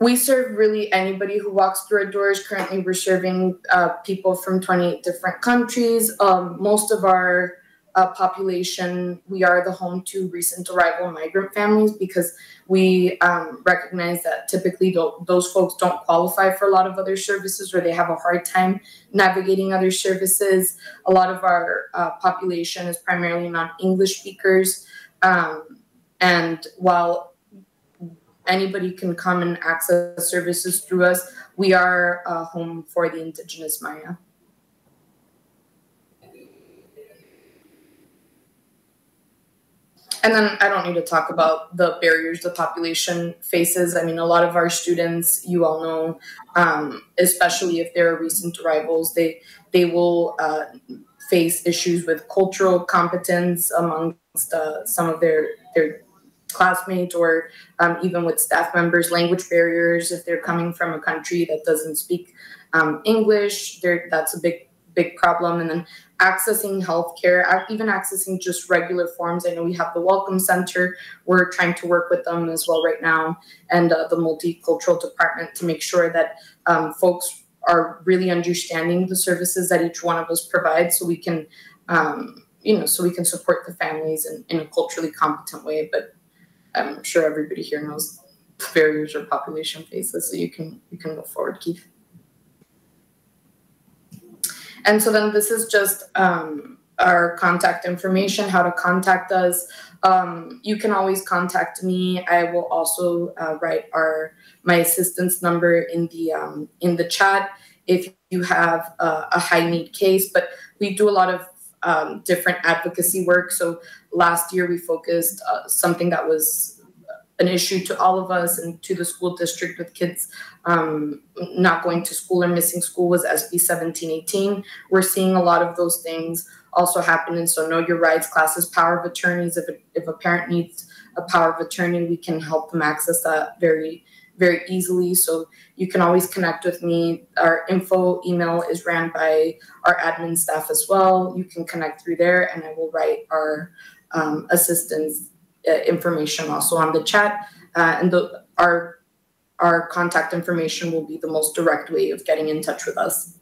we serve really anybody who walks through our doors. Currently, we're serving uh, people from 28 different countries. Um, most of our uh, population, we are the home to recent arrival migrant families because we um, recognize that typically those folks don't qualify for a lot of other services or they have a hard time navigating other services. A lot of our uh, population is primarily non English speakers. Um, and while anybody can come and access services through us. We are a home for the indigenous Maya. And then I don't need to talk about the barriers the population faces. I mean, a lot of our students, you all know, um, especially if they're recent arrivals, they they will uh, face issues with cultural competence amongst uh, some of their their classmates or um, even with staff members, language barriers. If they're coming from a country that doesn't speak um, English, that's a big, big problem. And then accessing healthcare, even accessing just regular forms. I know we have the Welcome Center. We're trying to work with them as well right now, and uh, the multicultural department to make sure that um, folks are really understanding the services that each one of us provides, so we can. Um, you know, so we can support the families in, in a culturally competent way, but I'm sure everybody here knows barriers or population faces, so you can you can move forward, Keith. And so then this is just um, our contact information, how to contact us. Um, you can always contact me. I will also uh, write our my assistance number in the um, in the chat if you have a, a high need case. But we do a lot of um, different advocacy work. So last year we focused uh, something that was an issue to all of us and to the school district with kids um, not going to school or missing school was SB 1718. We're seeing a lot of those things also happen. And so know your rights classes, power of attorneys. If a, if a parent needs a power of attorney, we can help them access that very very easily. So you can always connect with me. Our info email is ran by our admin staff as well. You can connect through there, and I will write our um, assistance information also on the chat. Uh, and the, our our contact information will be the most direct way of getting in touch with us.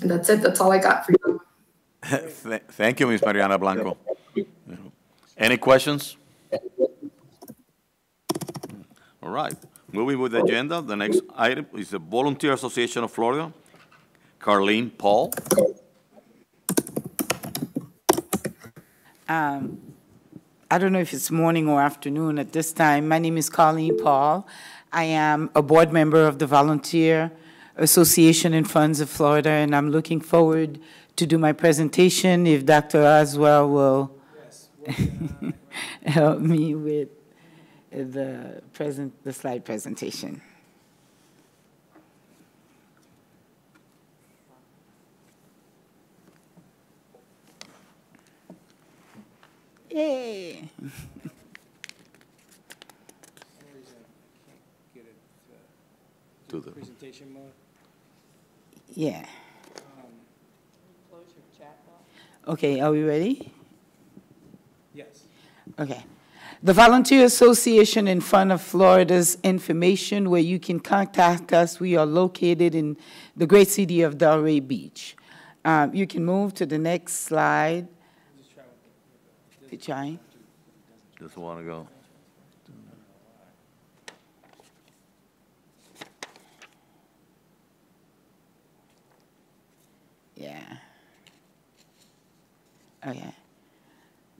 And that's it. That's all I got for you.
Thank you, Ms. Mariana Blanco. Any questions? All right. Moving with the agenda, the next item is the Volunteer Association of Florida. Carlene Paul.
Um, I don't know if it's morning or afternoon at this time. My name is Colleen Paul. I am a board member of the Volunteer Association and Friends of Florida, and I'm looking forward to do my presentation if Dr. Oswell will yes, help me with the present, the slide presentation. Yay!
to the
presentation mode.
Yeah. Okay, are we ready?
Yes.
Okay. The Volunteer Association in front of Florida's information where you can contact us. We are located in the great city of Delray Beach. Um, you can move to the next slide. You trying?
Just want to go.
Yeah. Oh, okay.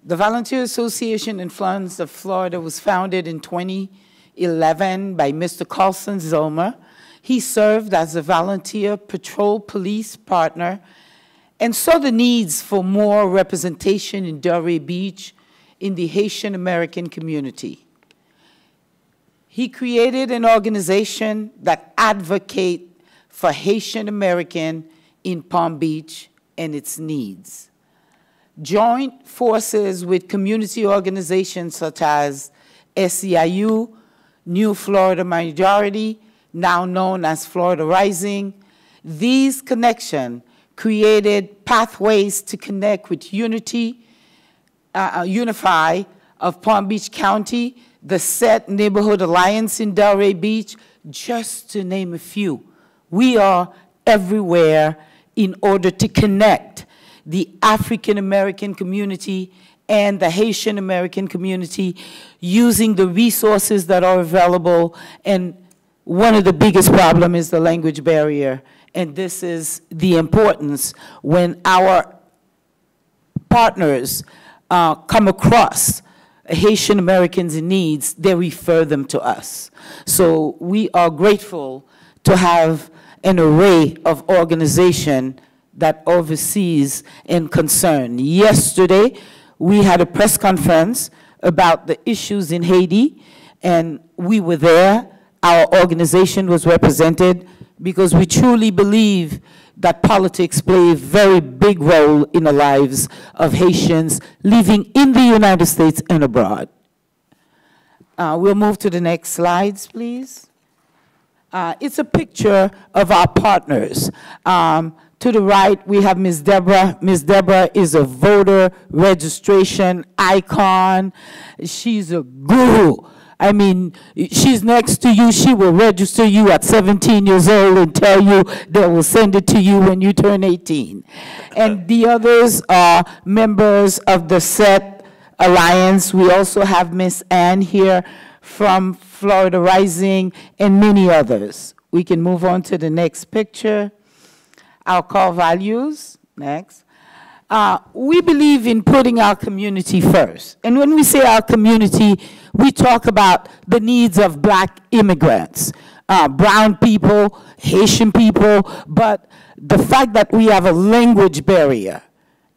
The Volunteer Association in Florence of Florida was founded in 2011 by Mr. Carlson Zomer. He served as a volunteer patrol police partner and saw the needs for more representation in Delray Beach in the Haitian American community. He created an organization that advocate for Haitian American in Palm Beach and its needs. Joint forces with community organizations such as SEIU, New Florida Majority, now known as Florida Rising, these connections created pathways to connect with Unity, uh, Unify of Palm Beach County, the SET Neighborhood Alliance in Delray Beach, just to name a few. We are everywhere in order to connect the African American community and the Haitian American community using the resources that are available. And one of the biggest problems is the language barrier. And this is the importance when our partners uh, come across Haitian Americans in needs, they refer them to us. So we are grateful to have an array of organization that oversees and concern. Yesterday, we had a press conference about the issues in Haiti, and we were there. Our organization was represented because we truly believe that politics play a very big role in the lives of Haitians living in the United States and abroad. Uh, we'll move to the next slides, please. Uh, it's a picture of our partners. Um, to the right, we have Ms. Deborah. Ms. Deborah is a voter registration icon. She's a guru. I mean, she's next to you. She will register you at 17 years old and tell you they will send it to you when you turn 18. And the others are members of the SET Alliance. We also have Miss Ann here from Florida Rising and many others. We can move on to the next picture. Our core values, next. Uh, we believe in putting our community first. And when we say our community, we talk about the needs of black immigrants, uh, brown people, Haitian people, but the fact that we have a language barrier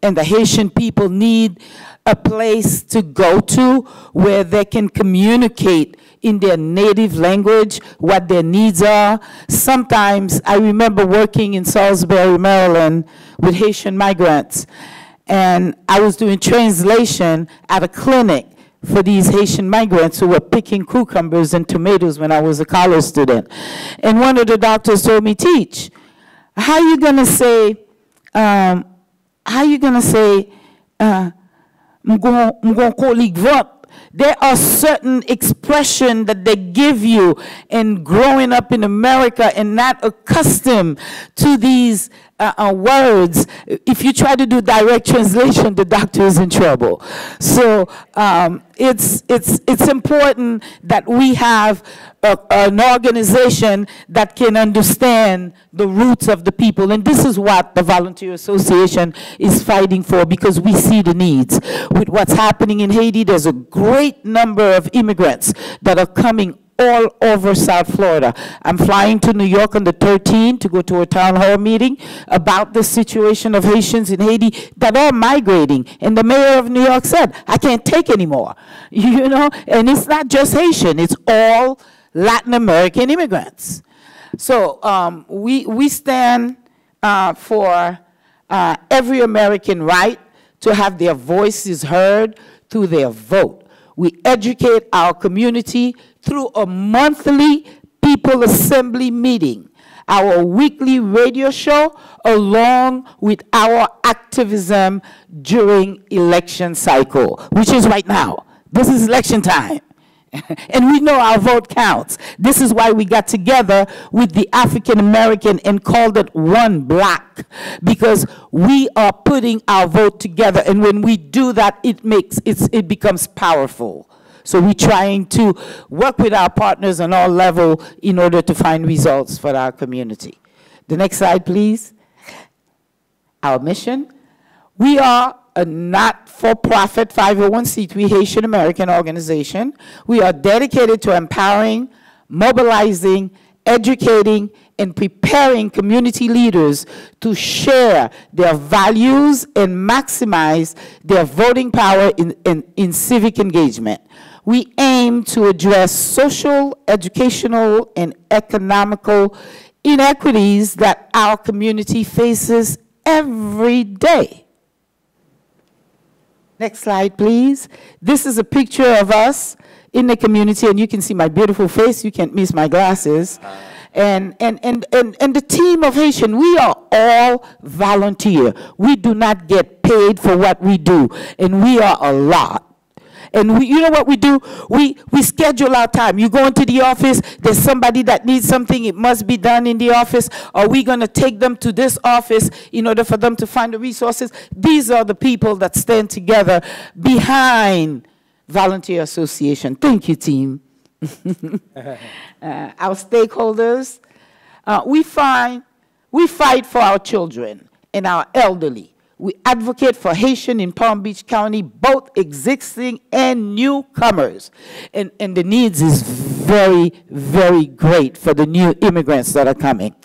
and the Haitian people need a place to go to where they can communicate in their native language what their needs are. Sometimes I remember working in Salisbury, Maryland with Haitian migrants, and I was doing translation at a clinic for these Haitian migrants who were picking cucumbers and tomatoes when I was a college student. And one of the doctors told me, teach, how you gonna say, um, how you gonna say, uh, there are certain expression that they give you in growing up in America and not accustomed to these uh, uh, words. If you try to do direct translation, the doctor is in trouble. So um, it's, it's, it's important that we have a, an organization that can understand the roots of the people. And this is what the Volunteer Association is fighting for because we see the needs. With what's happening in Haiti, there's a great number of immigrants that are coming all over South Florida. I'm flying to New York on the 13th to go to a town hall meeting about the situation of Haitians in Haiti that are migrating. And the mayor of New York said, I can't take anymore. You know, and it's not just Haitian, it's all Latin American immigrants. So um, we, we stand uh, for uh, every American right to have their voices heard through their vote. We educate our community through a monthly people assembly meeting. our weekly radio show, along with our activism during election cycle, which is right now. This is election time. and we know our vote counts. This is why we got together with the African American and called it One Black, because we are putting our vote together. And when we do that, it makes it's, it becomes powerful. So we're trying to work with our partners on all level in order to find results for our community. The next slide, please. Our mission. We are a not-for-profit 501c3 Haitian American organization. We are dedicated to empowering, mobilizing, educating, and preparing community leaders to share their values and maximize their voting power in, in, in civic engagement. We aim to address social, educational, and economical inequities that our community faces every day. Next slide, please. This is a picture of us in the community, and you can see my beautiful face. You can't miss my glasses. And, and, and, and, and the team of Haitian, we are all volunteer. We do not get paid for what we do, and we are a lot. And we, you know what we do? We, we schedule our time. You go into the office, there's somebody that needs something, it must be done in the office. Are we going to take them to this office in order for them to find the resources? These are the people that stand together behind Volunteer Association. Thank you, team. uh, our stakeholders, uh, we find, we fight for our children and our elderly. We advocate for Haitian in Palm Beach County, both existing and newcomers. And, and the needs is very, very great for the new immigrants that are coming.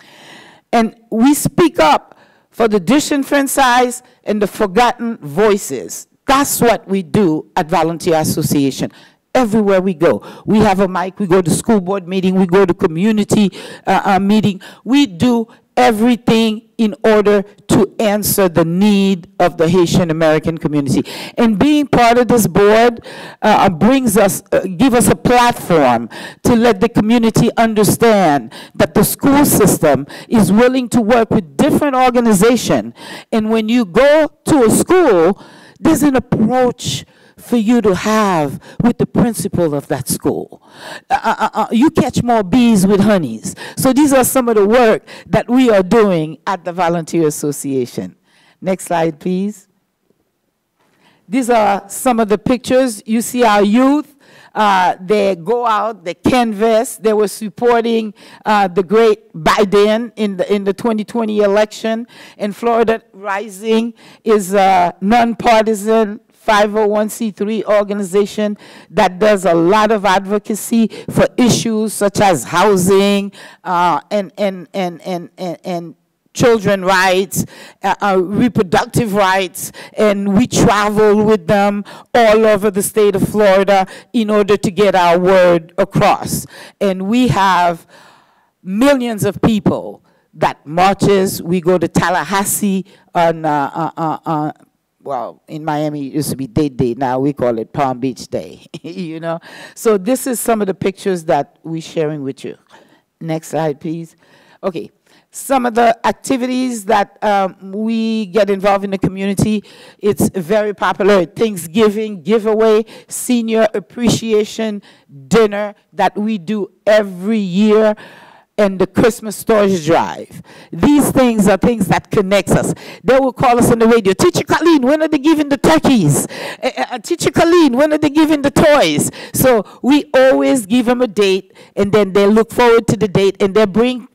And we speak up for the disenfranchised and the forgotten voices. That's what we do at Volunteer Association everywhere we go. We have a mic, we go to school board meeting, we go to community uh, uh, meeting. We do everything in order to answer the need of the Haitian American community. And being part of this board uh, brings us, uh, give us a platform to let the community understand that the school system is willing to work with different organizations. And when you go to a school, there's an approach for you to have with the principal of that school. Uh, uh, uh, uh, you catch more bees with honeys. So these are some of the work that we are doing at the Volunteer Association. Next slide, please. These are some of the pictures. You see our youth. Uh, they go out, they canvass. They were supporting uh, the great Biden in the in the 2020 election. In Florida Rising is a nonpartisan 501c3 organization that does a lot of advocacy for issues such as housing uh, and, and, and, and, and, and children rights, uh, uh, reproductive rights, and we travel with them all over the state of Florida in order to get our word across. And we have millions of people that marches. We go to Tallahassee on uh, uh, uh, uh well, in Miami, it used to be Dade Day. Now we call it Palm Beach Day, you know? So this is some of the pictures that we're sharing with you. Next slide, please. Okay, some of the activities that um, we get involved in the community, it's very popular. Thanksgiving giveaway, senior appreciation dinner that we do every year and the Christmas storage drive. These things are things that connects us. They will call us on the radio, Teacher Colleen, when are they giving the turkeys? Uh, uh, Teacher Colleen, when are they giving the toys? So we always give them a date, and then they look forward to the date, and they bring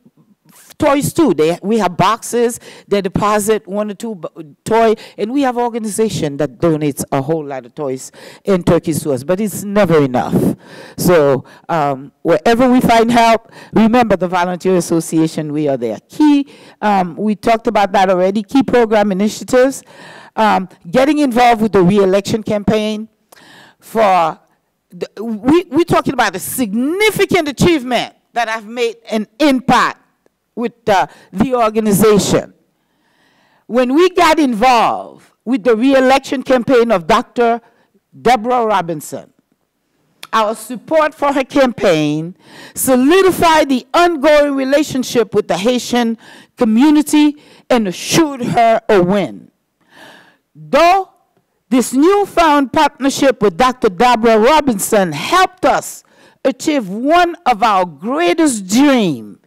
toys too. They, we have boxes, they deposit one or two toy, and we have organization that donates a whole lot of toys and turkeys to us, but it's never enough. So um, wherever we find help, remember the Volunteer Association, we are there. Key, um, we talked about that already, key program initiatives, um, getting involved with the re-election campaign for, the, we, we're talking about a significant achievement that I've made an impact with uh, the organization. When we got involved with the re-election campaign of Dr. Deborah Robinson, our support for her campaign, solidified the ongoing relationship with the Haitian community, and assured her a win. Though this newfound partnership with Dr. Deborah Robinson helped us achieve one of our greatest dreams,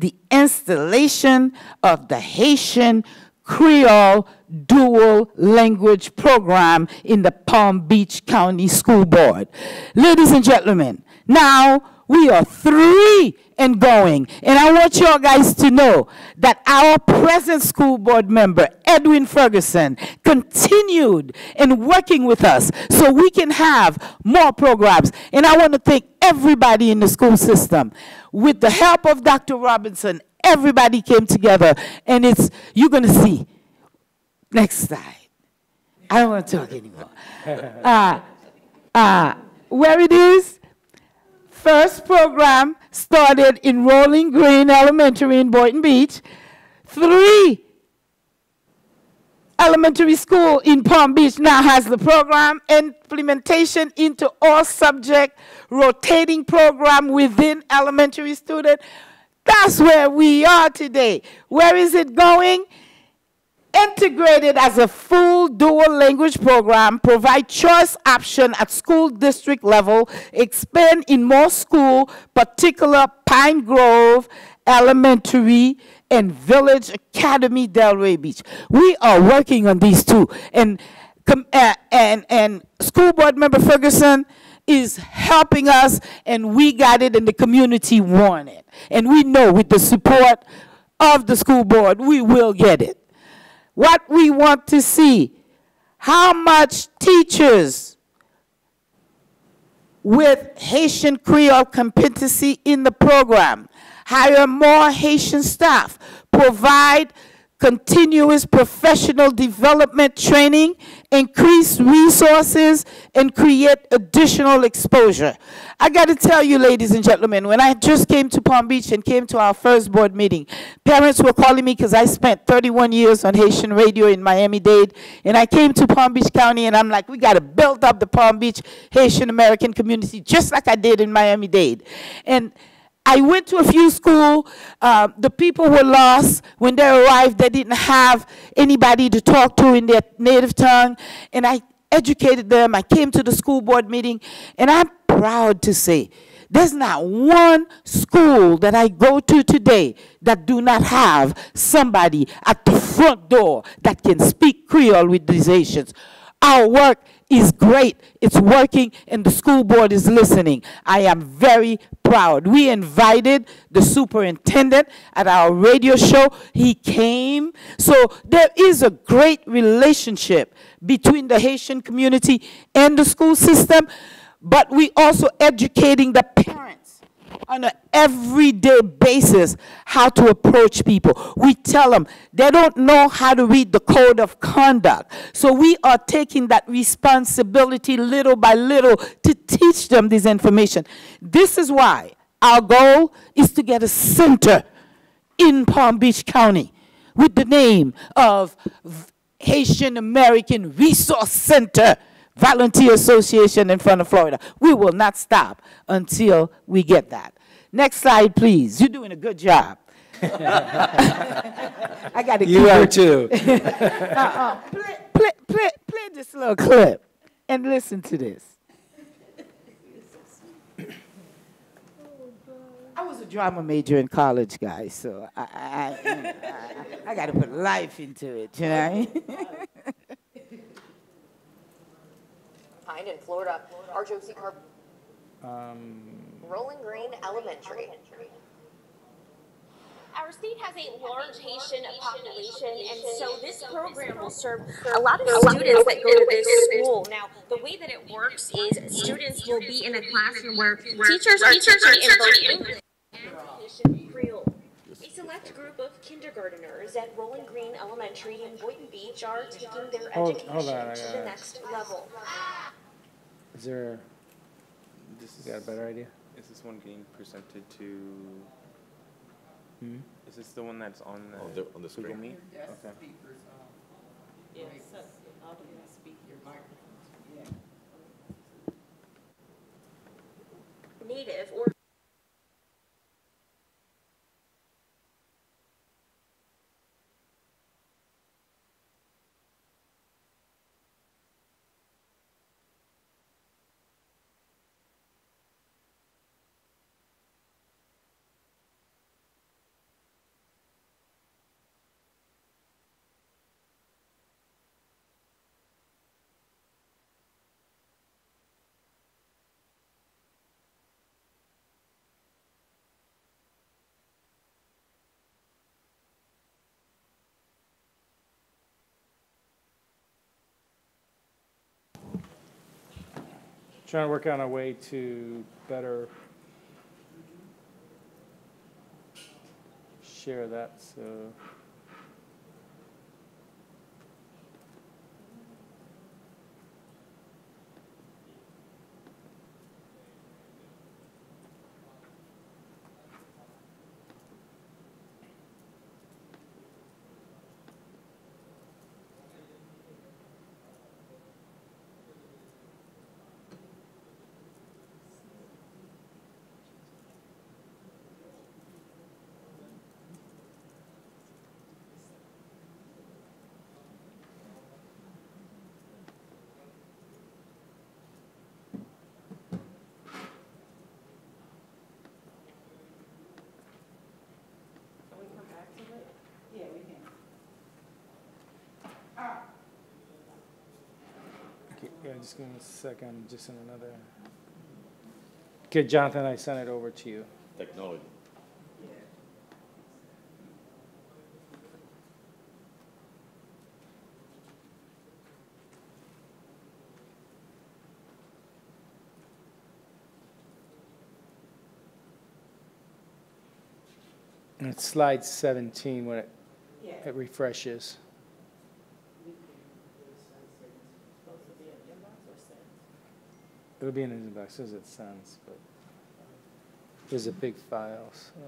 the installation of the Haitian Creole dual language program in the Palm Beach County School Board. Ladies and gentlemen, now we are three and going. And I want y'all guys to know that our present school board member, Edwin Ferguson, continued in working with us so we can have more programs. And I want to thank everybody in the school system. With the help of Dr. Robinson, everybody came together. And it's, you're going to see. Next slide. I don't want to talk anymore. Uh, uh, where it is, first program started in Rolling Green Elementary in Boynton Beach. Three elementary school in Palm Beach now has the program implementation into all subject rotating program within elementary student. That's where we are today. Where is it going? Integrated as a full dual language program, provide choice option at school district level, expand in more school, particular Pine Grove Elementary and Village Academy Delray Beach. We are working on these two. And, uh, and, and school board member Ferguson, is helping us and we got it and the community want it. And we know with the support of the school board, we will get it what we want to see. How much teachers with Haitian Creole competency in the program, hire more Haitian staff, provide continuous professional development training, increase resources, and create additional exposure. I got to tell you, ladies and gentlemen, when I just came to Palm Beach and came to our first board meeting, parents were calling me because I spent 31 years on Haitian radio in Miami-Dade, and I came to Palm Beach County, and I'm like, we got to build up the Palm Beach Haitian American community just like I did in Miami-Dade. And I went to a few schools. Uh, the people were lost. When they arrived, they didn't have anybody to talk to in their native tongue. And I educated them. I came to the school board meeting. And I'm proud to say there's not one school that I go to today that do not have somebody at the front door that can speak Creole with these Haitians. Our work is great. It's working, and the school board is listening. I am very proud. We invited the superintendent at our radio show. He came. So there is a great relationship between the Haitian community and the school system, but we also educating the parents on an everyday basis how to approach people. We tell them they don't know how to read the code of conduct. So we are taking that responsibility little by little to teach them this information. This is why our goal is to get a center in Palm Beach County with the name of Haitian American Resource Center Volunteer Association in front of Florida. We will not stop until we get that. Next slide, please. You're doing a good job. I got to.
You are too.
uh-uh. play, play, play, play this little clip and listen to this. I was a drama major in college, guys, so I, I, I, I, I got to put life into it, you know.
Pine in Florida, RJOC Carp.
Um,
Rolling Green Elementary.
Our state has a large Haitian population, and so this program will serve a lot of students that go to this school. Now, the way that it works is students will be in a classroom where teachers are teaching in both English and Haitian Creole. A select group of kindergarteners at Rolling Green Elementary in Boynton Beach are taking their
Hold-
education
hold on,
to the next level.
is there,
This is,
you got a better idea?
Is this one getting presented to?
Hmm?
Is this the one that's on the,
Oh, they're on the
Google
screen.
Meet?
Yes,
Okay.
Yes, how do you speak your microphone?
native or
Trying to work on a way to better share that, so.
Yeah,
just give me a second, just in another. Okay, Jonathan, I sent it over to you.
Technology.
And it's slide 17 when it,
Yeah.
it refreshes. It'll be in his inbox as it sends, but there's a big file, so.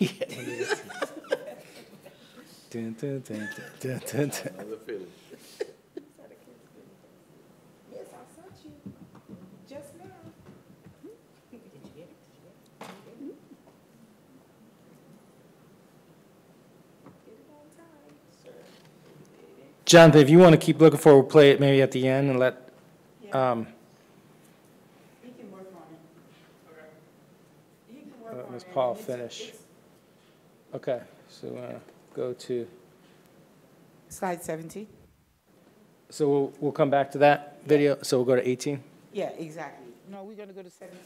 Yeah. Dun, dun, dun, dun, dun, dun, dun.
feeling.
Yes, I sent you just now.
Jonathan, if you want to keep looking for, we'll play it maybe at the end and let, um,
He can work on it. He can work
let
on
Ms. Paul
It's-
finish.
it's-
Okay, so uh, go to,
Slide 17?
so we'll, we'll come back to that video, so we'll go to 18?
Yeah, exactly. No, we're going to go to 17.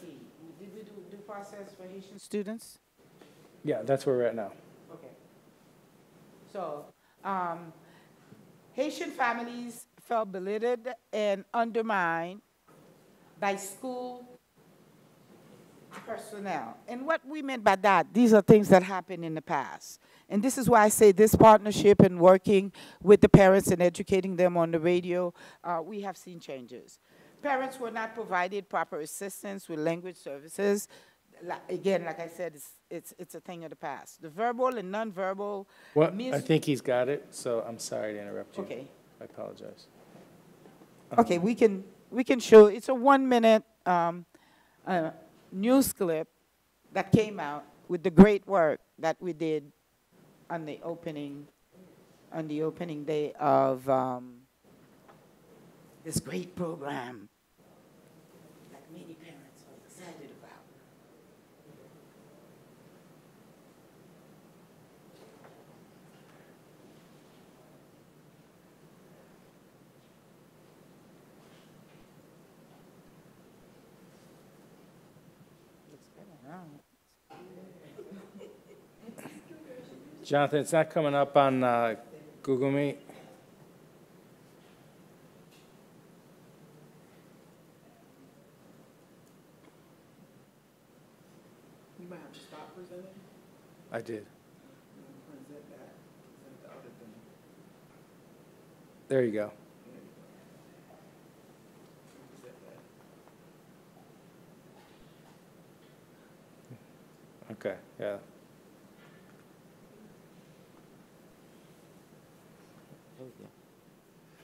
Did we do due process for Haitian students?
Yeah, that's where we're at now.
Okay. So, um, Haitian families felt belittled and undermined by school personnel. And what we meant by that, these are things that happened in the past. And this is why I say this partnership and working with the parents and educating them on the radio, uh, we have seen changes. Parents were not provided proper assistance with language services. Again, like I said, it's, it's, it's a thing of the past. The verbal and nonverbal.
Well, I think he's got it, so I'm sorry to interrupt you.
Okay.
I apologize.
Okay, we can, we can show, it's a one-minute um, uh, news clip that came out with the great work that we did on the opening, on the opening day of um, this great program
Jonathan, it's not coming up on uh, Google Meet.
You might have to stop presenting.
I did. There you go. Okay, yeah.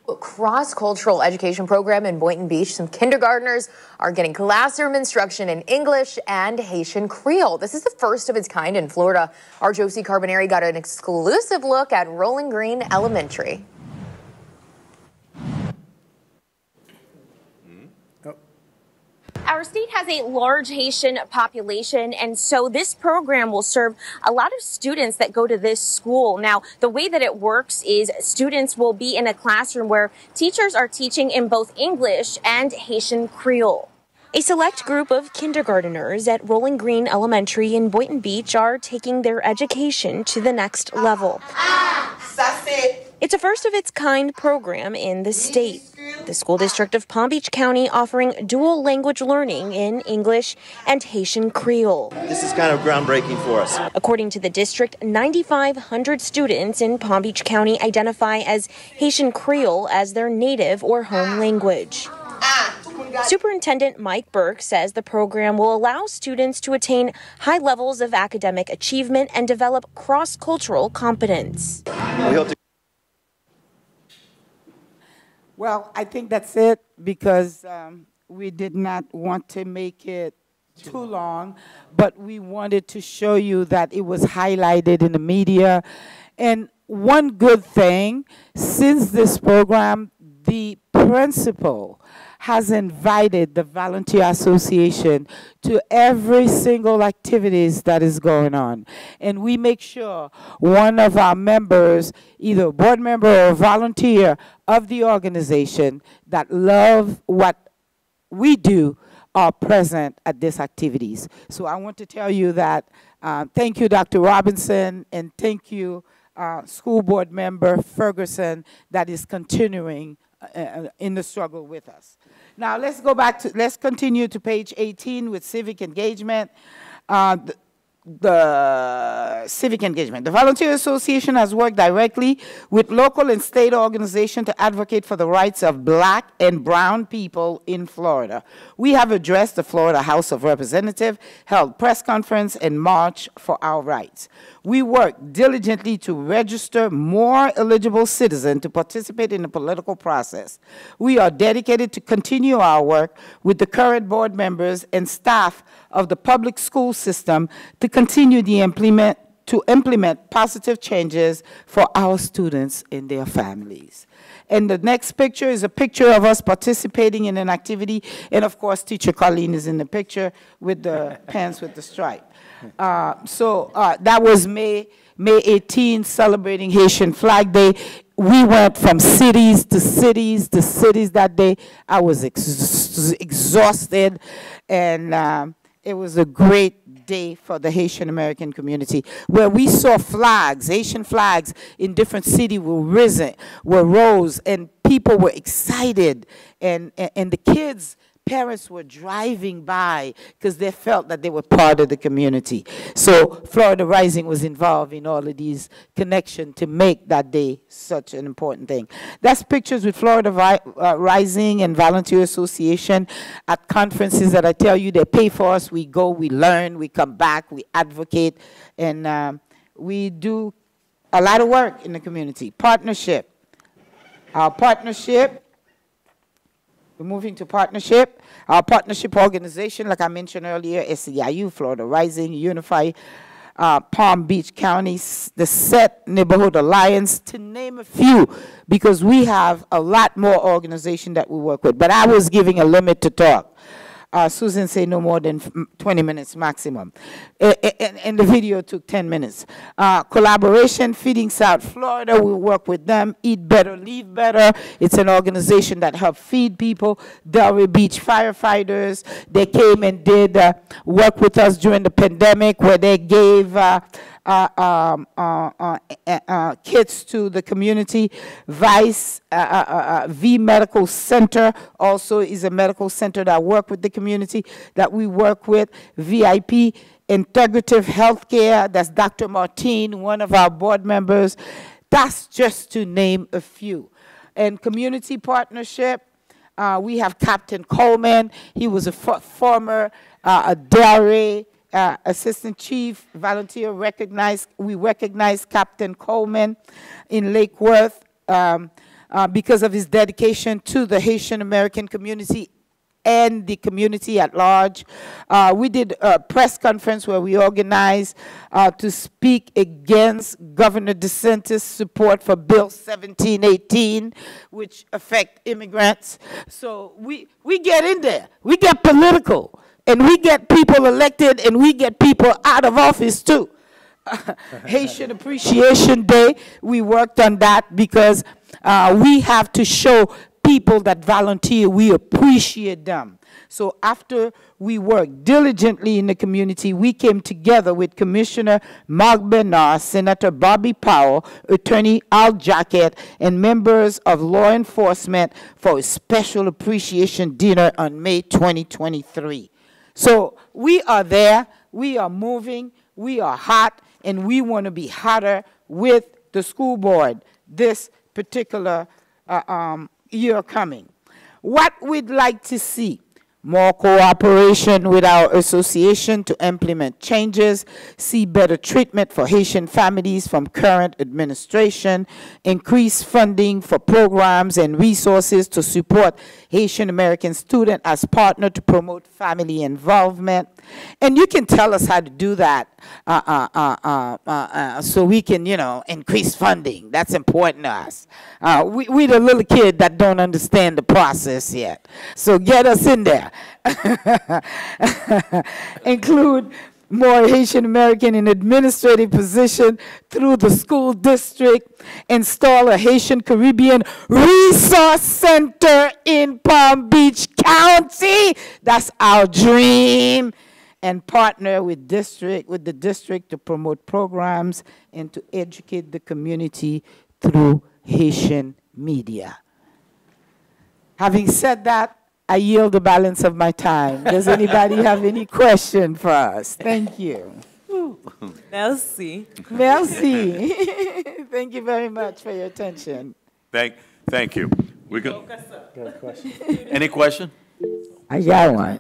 Cross-cultural education program in Boynton Beach. Some kindergartners are getting classroom instruction in English and Haitian Creole. This is the first of its kind in Florida. Our Josie Carbonari got an exclusive look at Rolling Green Elementary.
Our state has a large Haitian population, and so this program will serve a lot of students that go to this school. Now, the way that it works is students will be in a classroom where teachers are teaching in both English and Haitian Creole. A select group of kindergarteners at Rolling Green Elementary in Boynton Beach are taking their education to the next level. Ah, It's a first of its kind program in the state. The school district of Palm Beach County offering dual language learning in English and Haitian Creole.
This is kind of groundbreaking for us.
According to the district, 9,500 students in Palm Beach County identify as Haitian Creole as their native or home language. Superintendent Mike Burke says the program will allow students to attain high levels of academic achievement and develop cross cultural competence.
We hope to
Well, I think that's it because um, we did not want to make it too long, but we wanted to show you that it was highlighted in the media. And one good thing, since this program, the principal has invited the Volunteer Association to every single activities that is going on. And we make sure one of our members, either board member or volunteer of the organization that love what we do are present at these activities. So I want to tell you that uh, thank you, Dr. Robinson, and thank you, uh, school board member Ferguson, that is continuing uh, uh, in the struggle with us. Now let's go back to, let's continue to page 18 with civic engagement. Uh, the, the civic engagement. The Volunteer Association has worked directly with local and state organizations to advocate for the rights of black and brown people in Florida. We have addressed the Florida House of Representatives, held press conference, and marched for our rights. We work diligently to register more eligible citizens to participate in the political process. We are dedicated to continue our work with the current board members and staff of the public school system to continue the implement, to implement positive changes for our students and their families. And the next picture is a picture of us participating in an activity. And of course, teacher Colleen is in the picture with the pants with the stripe. Uh, so uh, that was May, May 18, celebrating Haitian Flag Day. We went from cities to cities to cities that day. I was ex exhausted, and um, it was a great day for the Haitian American community, where we saw flags, Haitian flags in different cities were risen, were rose, and people were excited, and, and, and the kids parents were driving by because they felt that they were part of the community. So Florida Rising was involved in all of these connections to make that day such an important thing. That's pictures with Florida uh, Rising and Volunteer Association at conferences that I tell you they pay for us. We go, we learn, we come back, we advocate, and um, we do a lot of work in the community. Partnership. Our partnership we're moving to partnership. Our partnership organization, like I mentioned earlier, SEIU, Florida Rising, Unify, uh, Palm Beach County, the SET Neighborhood Alliance, to name a few, because we have a lot more organization that we work with. But I was giving a limit to talk. Uh, Susan said no more than 20 minutes maximum. And, the video took 10 minutes. Uh, collaboration, Feeding South Florida, we work with them. Eat Better, Live Better. It's an organization that helps feed people. Delray Beach firefighters, they came and did uh, work with us during the pandemic where they gave uh, um, uh, uh, kits to the community. Vice V Medical Center also is a medical center that work with the community that we work with. VIP Integrative Healthcare, that's Dr. Martine, one of our board members. That's just to name a few. And community partnership, uh, we have Captain Coleman. He was a former uh, Delray uh, Assistant Chief Volunteer recognized, we recognize Captain Coleman in Lake Worth um, uh, because of his dedication to the Haitian American community and the community at large. Uh, we did a press conference where we organized uh, to speak against Governor DeSantis' support for Bill 1718, which affect immigrants. So we, we get in there. We get political. And we get people elected and we get people out of office too. Haitian Appreciation Day, we worked on that because uh, we have to show people that volunteer, we appreciate them. So after we worked diligently in the community, we came together with Commissioner Mack Bernard, Senator Bobby Powell, Attorney Al Jacquet, and members of law enforcement for a special appreciation dinner on May 2023. So we are there, we are moving, we are hot, and we want to be hotter with the school board this particular uh, um, year coming. What we'd like to see more cooperation with our association to implement changes, see better treatment for Haitian families from current administration, increase funding for programs and resources to support Haitian American student as partner to promote family involvement. And you can tell us how to do that uh, uh, uh, uh, uh, uh, so we can, you know, increase funding. That's important to us. Uh, we, we the little kid that don't understand the process yet. So get us in there. Include more Haitian American in administrative position through the school district, install a Haitian Caribbean resource center in Palm Beach County. That's our dream. And partner with district with the district to promote programs and to educate the community through Haitian media. Having said that, I yield the balance of my time. Does anybody have any question for us? Thank you.
Merci.
Merci. Thank you very much for your attention.
Thank, thank you. We can, any question?
I got one.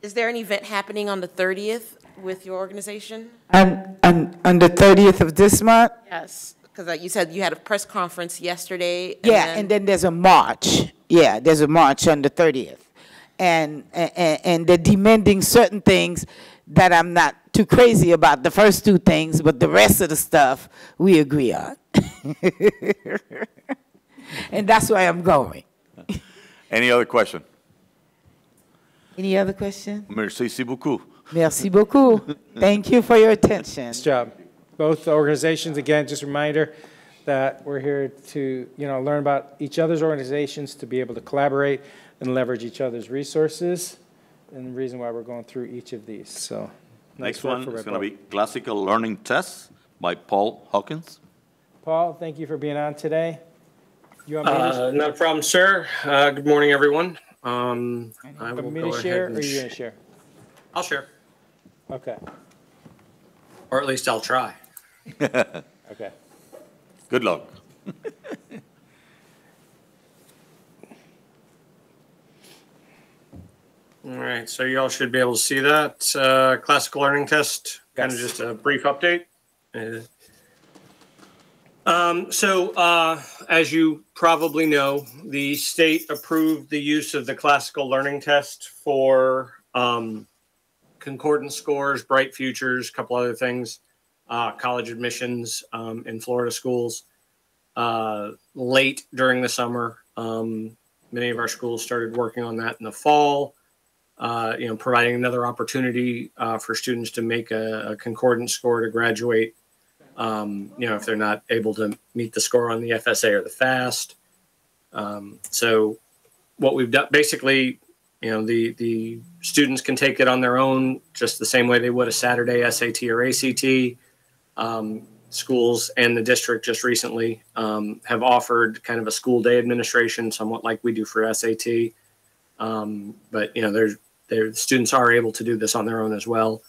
Is there an event happening on the 30th with your organization?
And, and on the 30th of this month?
Yes, because uh, you said you had a press conference yesterday.
Yeah, and then there's a march. Yeah, there's a march on the 30th. And, and, and they're demanding certain things that I'm not too crazy about, the first two things, but the rest of the stuff we agree on. and that's why I'm going.
Any other question?
Any other question?
Merci beaucoup.
Merci beaucoup. Thank you for your attention.
Nice job. Both organizations, again, just a reminder that we're here to, you know, learn about each other's organizations, to be able to collaborate and leverage each other's resources, and the reason why we're going through each of these, so.
Next one is going to be Classical Learning Tests by Paul Hawkins.
Paul, thank you for being on today. You want me to
Uh, not a problem, sir. Uh, good morning, everyone. Um, I will
me
go
to
ahead
share, or are you gonna share?
I'll share,
Okay,
or at least I'll try.
okay.
Good luck.
All right, so y'all should be able to see that uh, classical learning test. Kind of
Yes.
just a brief update. Uh, Um, so, uh, as you probably know, the state approved the use of the classical learning test for um, concordance scores, bright futures, a couple other things, uh, college admissions um, in Florida schools. Uh, late during the summer, um, many of our schools started working on that in the fall. Uh, you know, providing another opportunity uh, for students to make a, a concordance score to graduate um, you know, if they're not able to meet the score on the FSA or the FAST. Um, so what we've done, basically, you know, the, the students can take it on their own, just the same way they would a Saturday SAT or ACT. Um, schools and the district just recently um, have offered kind of a school day administration, somewhat like we do for SAT. Um, but you know, there's there students are able to do this on their own as well,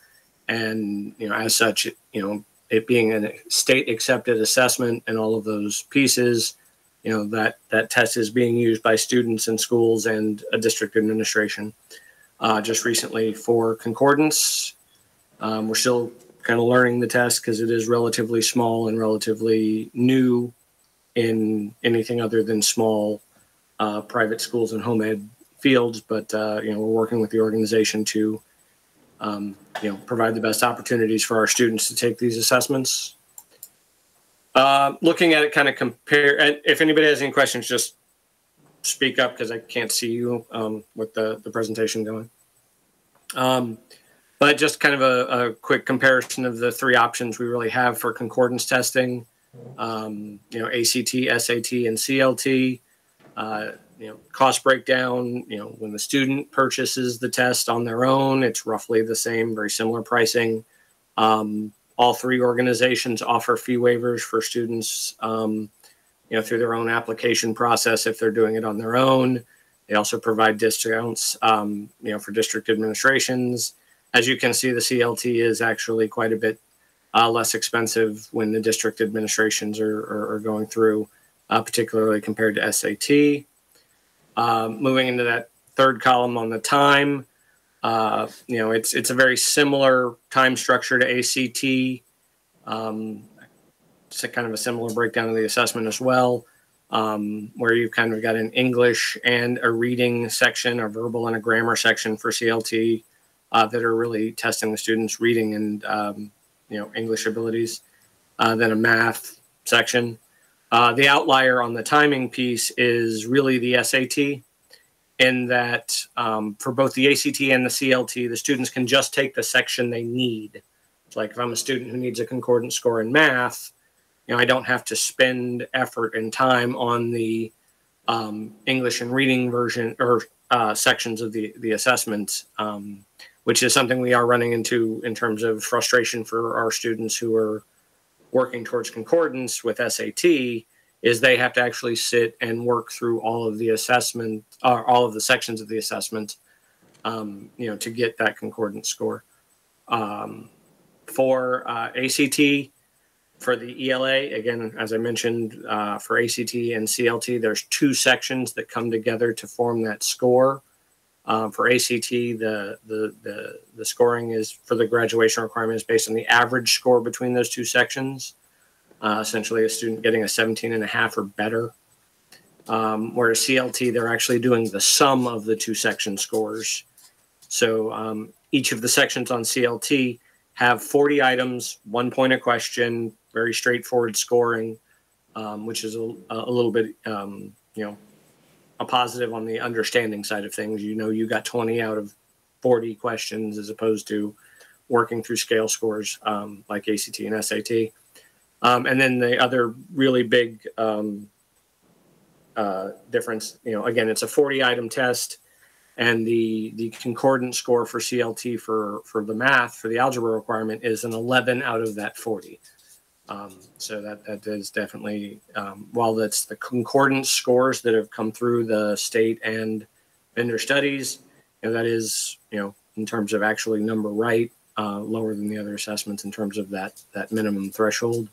and you know, as such, you know, it being a state accepted assessment and all of those pieces, you know, that that test is being used by students in schools and a district administration. Uh, just recently for concordance, Um, we're still kind of learning the test because it is relatively small and relatively new in anything other than small uh, private schools and home ed fields. But uh, you know, we're working with the organization to um, you know provide the best opportunities for our students to take these assessments. Uh, looking at it, kind of compare. And if anybody has any questions, just speak up because I can't see you um, with the the presentation going. Um, but just kind of a, a, quick comparison of the three options we really have for concordance testing. Um, you know, ACT, SAT, and CLT. Uh, you know, cost breakdown. You know, when the student purchases the test on their own, it's roughly the same, very similar pricing. Um, all three organizations offer fee waivers for students. Um, you know, through their own application process if they're doing it on their own. They also provide discounts, um, you know, for district administrations. As you can see, the CLT is actually quite a bit uh, less expensive when the district administrations are, are, are going through, uh, particularly compared to SAT. Um, moving into that third column on the time, uh, you know, it's it's a very similar time structure to ACT. Um, it's kind of a similar breakdown of the assessment as well, um, where you've kind of got an English and a reading section, a verbal and a grammar section for CLT uh, that are really testing the students' reading and um, you know English abilities. Uh, then a math section. Uh, the outlier on the timing piece is really the SAT, in that um, for both the ACT and the CLT, the students can just take the section they need. It's like if I'm a student who needs a concordant score in math, you know, I don't have to spend effort and time on the um, English and reading version or uh, sections of the the assessment, um, which is something we are running into in terms of frustration for our students who are working towards concordance with SAT. Is they have to actually sit and work through all of the assessment, uh, all of the sections of the assessment, um, you know, to get that concordance score. Um, for uh, ACT, for the ELA, again, as I mentioned, uh, for ACT and CLT, there's two sections that come together to form that score. Um, for ACT, the, the, the, the scoring is for the graduation requirement is based on the average score between those two sections. Uh, essentially, a student getting a 17 and a half or better. Um, whereas CLT, they're actually doing the sum of the two section scores. So um, each of the sections on CLT have 40 items, one point of question, very straightforward scoring, um, which is a, a little bit, um, you know, a positive on the understanding side of things. You know, you got 20 out of 40 questions as opposed to working through scale scores um, like ACT and SAT. Um, and then the other really big um, uh, difference, you know, again, it's a 40 item test and the the concordant score for CLT for for the math for the algebra requirement is an 11 out of that 40. Um, so that that is definitely um, while that's the concordance scores that have come through the state and vendor studies, you know, that is you know in terms of actually number right uh, lower than the other assessments in terms of that that minimum threshold.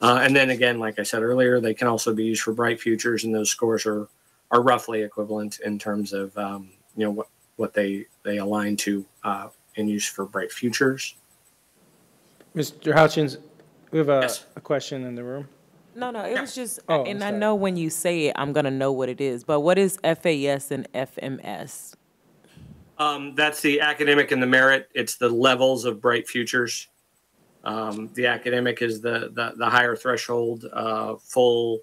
Uh, and then again, like I said earlier, they can also be used for bright futures, and those scores are are roughly equivalent in terms of um, you know what what they they align to uh, in use for bright futures.
Mr. Hutchins, we have a, a question in the room.
No, no, it was just,
Oh,
and I
sorry.
know when you say it, I'm gonna know what it is, but what is FAS and FMS?
Um, that's the academic and the merit. It's the levels of bright futures. Um, the academic is the the, the higher threshold, uh, full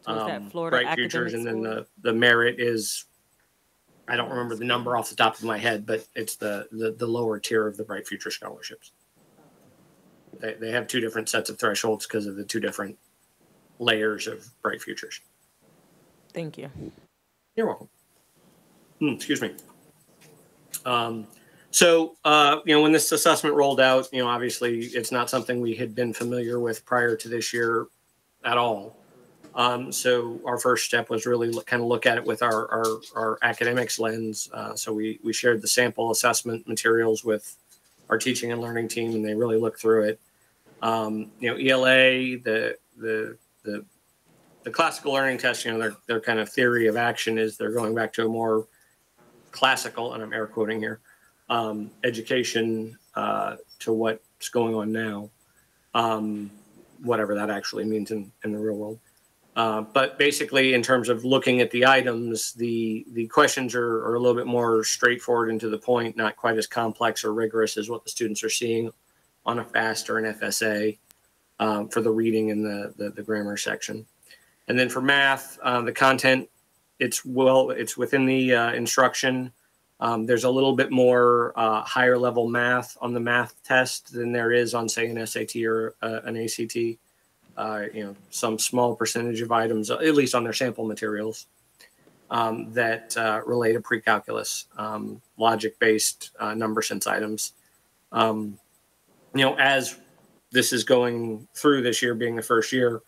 So is that
um,
Florida
bright futures, and
academic
then the the merit is. I don't remember the number off the top of my head, but it's the the, the lower tier of the bright future scholarships. They, they have two different sets of thresholds because of the two different layers of bright futures.
Thank you.
You're welcome. Hmm, excuse me. Um, so, uh, you know, when this assessment rolled out, you know, obviously it's not something we had been familiar with prior to this year at all. Um, so our first step was really look, kind of look at it with our, our, our academics lens. Uh, so we, we shared the sample assessment materials with our teaching and learning team and they really looked through it. Um, you know, ELA, the, the, the, the classical learning test, you know, their, their kind of theory of action is they're going back to a more classical, and I'm air quoting here, um, education uh, to what's going on now, um, whatever that actually means in, in the real world. Uh, but basically, in terms of looking at the items, the the questions are, are a little bit more straightforward and to the point, not quite as complex or rigorous as what the students are seeing on a FAST or an FSA um, for the reading and the, the, the grammar section. And then for math, uh, the content, it's well, it's within the uh, instruction. Um, there's a little bit more uh, higher level math on the math test than there is on, say, an SAT or uh, an ACT. Uh, you know, some small percentage of items, at least on their sample materials, um, that uh, relate to pre-calculus, um, logic-based uh, number sense items. Um, you know, as this is going through this year, being the first year,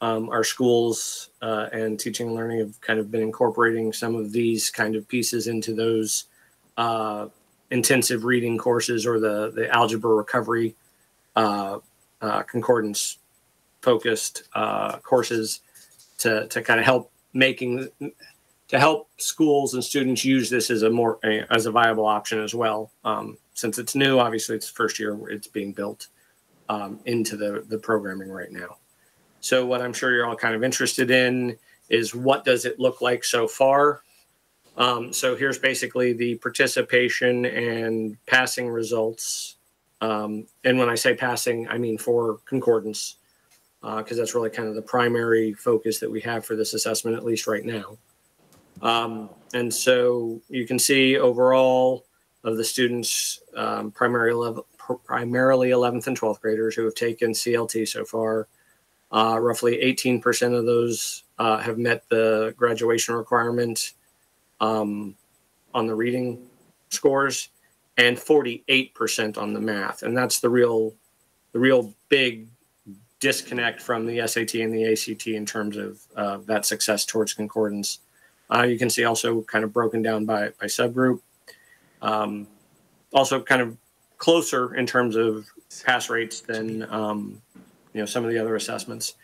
um, our schools uh, and teaching and learning have kind of been incorporating some of these kind of pieces into those uh, intensive reading courses or the the algebra recovery uh, uh, concordance focused uh, courses to to kind of help making to help schools and students use this as a more as a viable option as well. Um, since it's new, obviously it's the first year it's being built um, into the the programming right now. So what I'm sure you're all kind of interested in is what does it look like so far? Um, so here's basically the participation and passing results. Um, and when I say passing, I mean for concordance, because uh, that's really kind of the primary focus that we have for this assessment, at least right now. Um, and so you can see overall of the students, um, primarily, primarily 11th and 12th graders who have taken CLT so far, uh, roughly 18% of those uh, have met the graduation requirement um, on the reading scores and 48% on the math. And that's the real, the real big disconnect from the SAT and the ACT in terms of uh, that success towards concordance. Uh, you can see also kind of broken down by, by subgroup. Um, also kind of closer in terms of pass rates than um, you know some of the other assessments.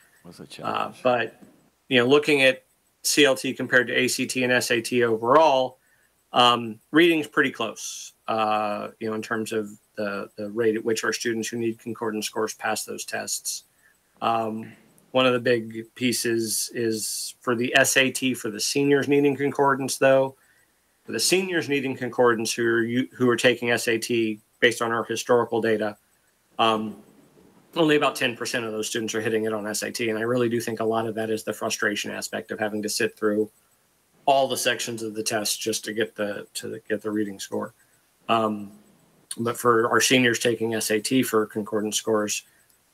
Uh, but you know, looking at CLT compared to ACT and SAT overall, um, reading's pretty close. Uh, you know, in terms of the the rate at which our students who need concordance scores pass those tests. Um, one of the big pieces is for the SAT for the seniors needing concordance, though. The seniors needing concordance who are who are taking SAT based on our historical data, um, only about 10% of those students are hitting it on SAT. And I really do think a lot of that is the frustration aspect of having to sit through all the sections of the test just to get the to get the reading score. Um, but for our seniors taking SAT for concordance scores,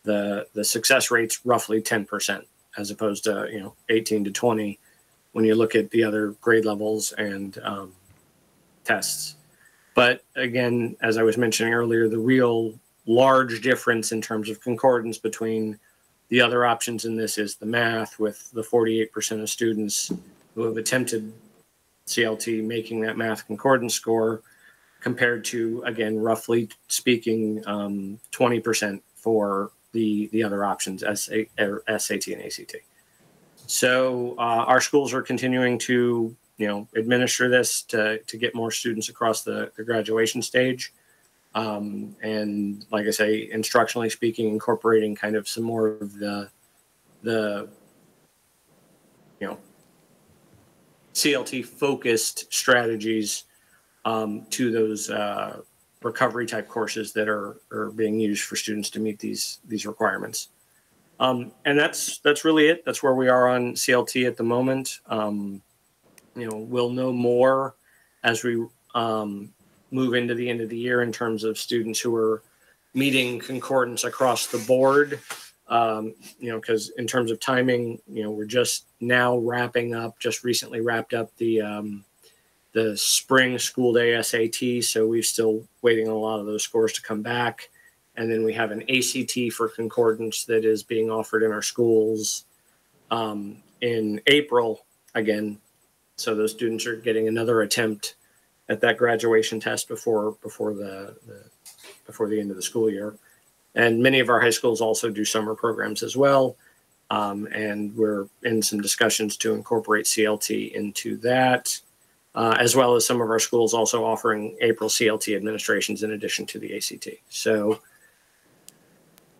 the the success rate's roughly 10% as opposed to you know 18 to 20 when you look at the other grade levels and um, tests. But again, as I was mentioning earlier, the real large difference in terms of concordance between the other options in this is the math, with the 48% of students who have attempted CLT making that math concordance score, compared to, again, roughly speaking, um, 20% for the, the other options, SA, SAT and ACT. So uh, our schools are continuing to, you know, administer this to, to get more students across the, the graduation stage. Um, and like I say, instructionally speaking, incorporating kind of some more of the the you know CLT focused strategies um, to those uh, recovery type courses that are are being used for students to meet these these requirements. Um, and that's that's really it. That's where we are on CLT at the moment. You know, we'll know more as we um, move into the end of the year in terms of students who are meeting concordance across the board. Um, you know, because in terms of timing, you know, we're just now wrapping up, just recently wrapped up the um, the spring school day SAT. So we're still waiting on a lot of those scores to come back. And then we have an ACT for concordance that is being offered in our schools um, in April again. So those students are getting another attempt at that graduation test before before the, the before the end of the school year. And many of our high schools also do summer programs as well. Um, and we're in some discussions to incorporate CLT into that. uh, as well as some of our schools also offering April CLT administrations in addition to the ACT. So,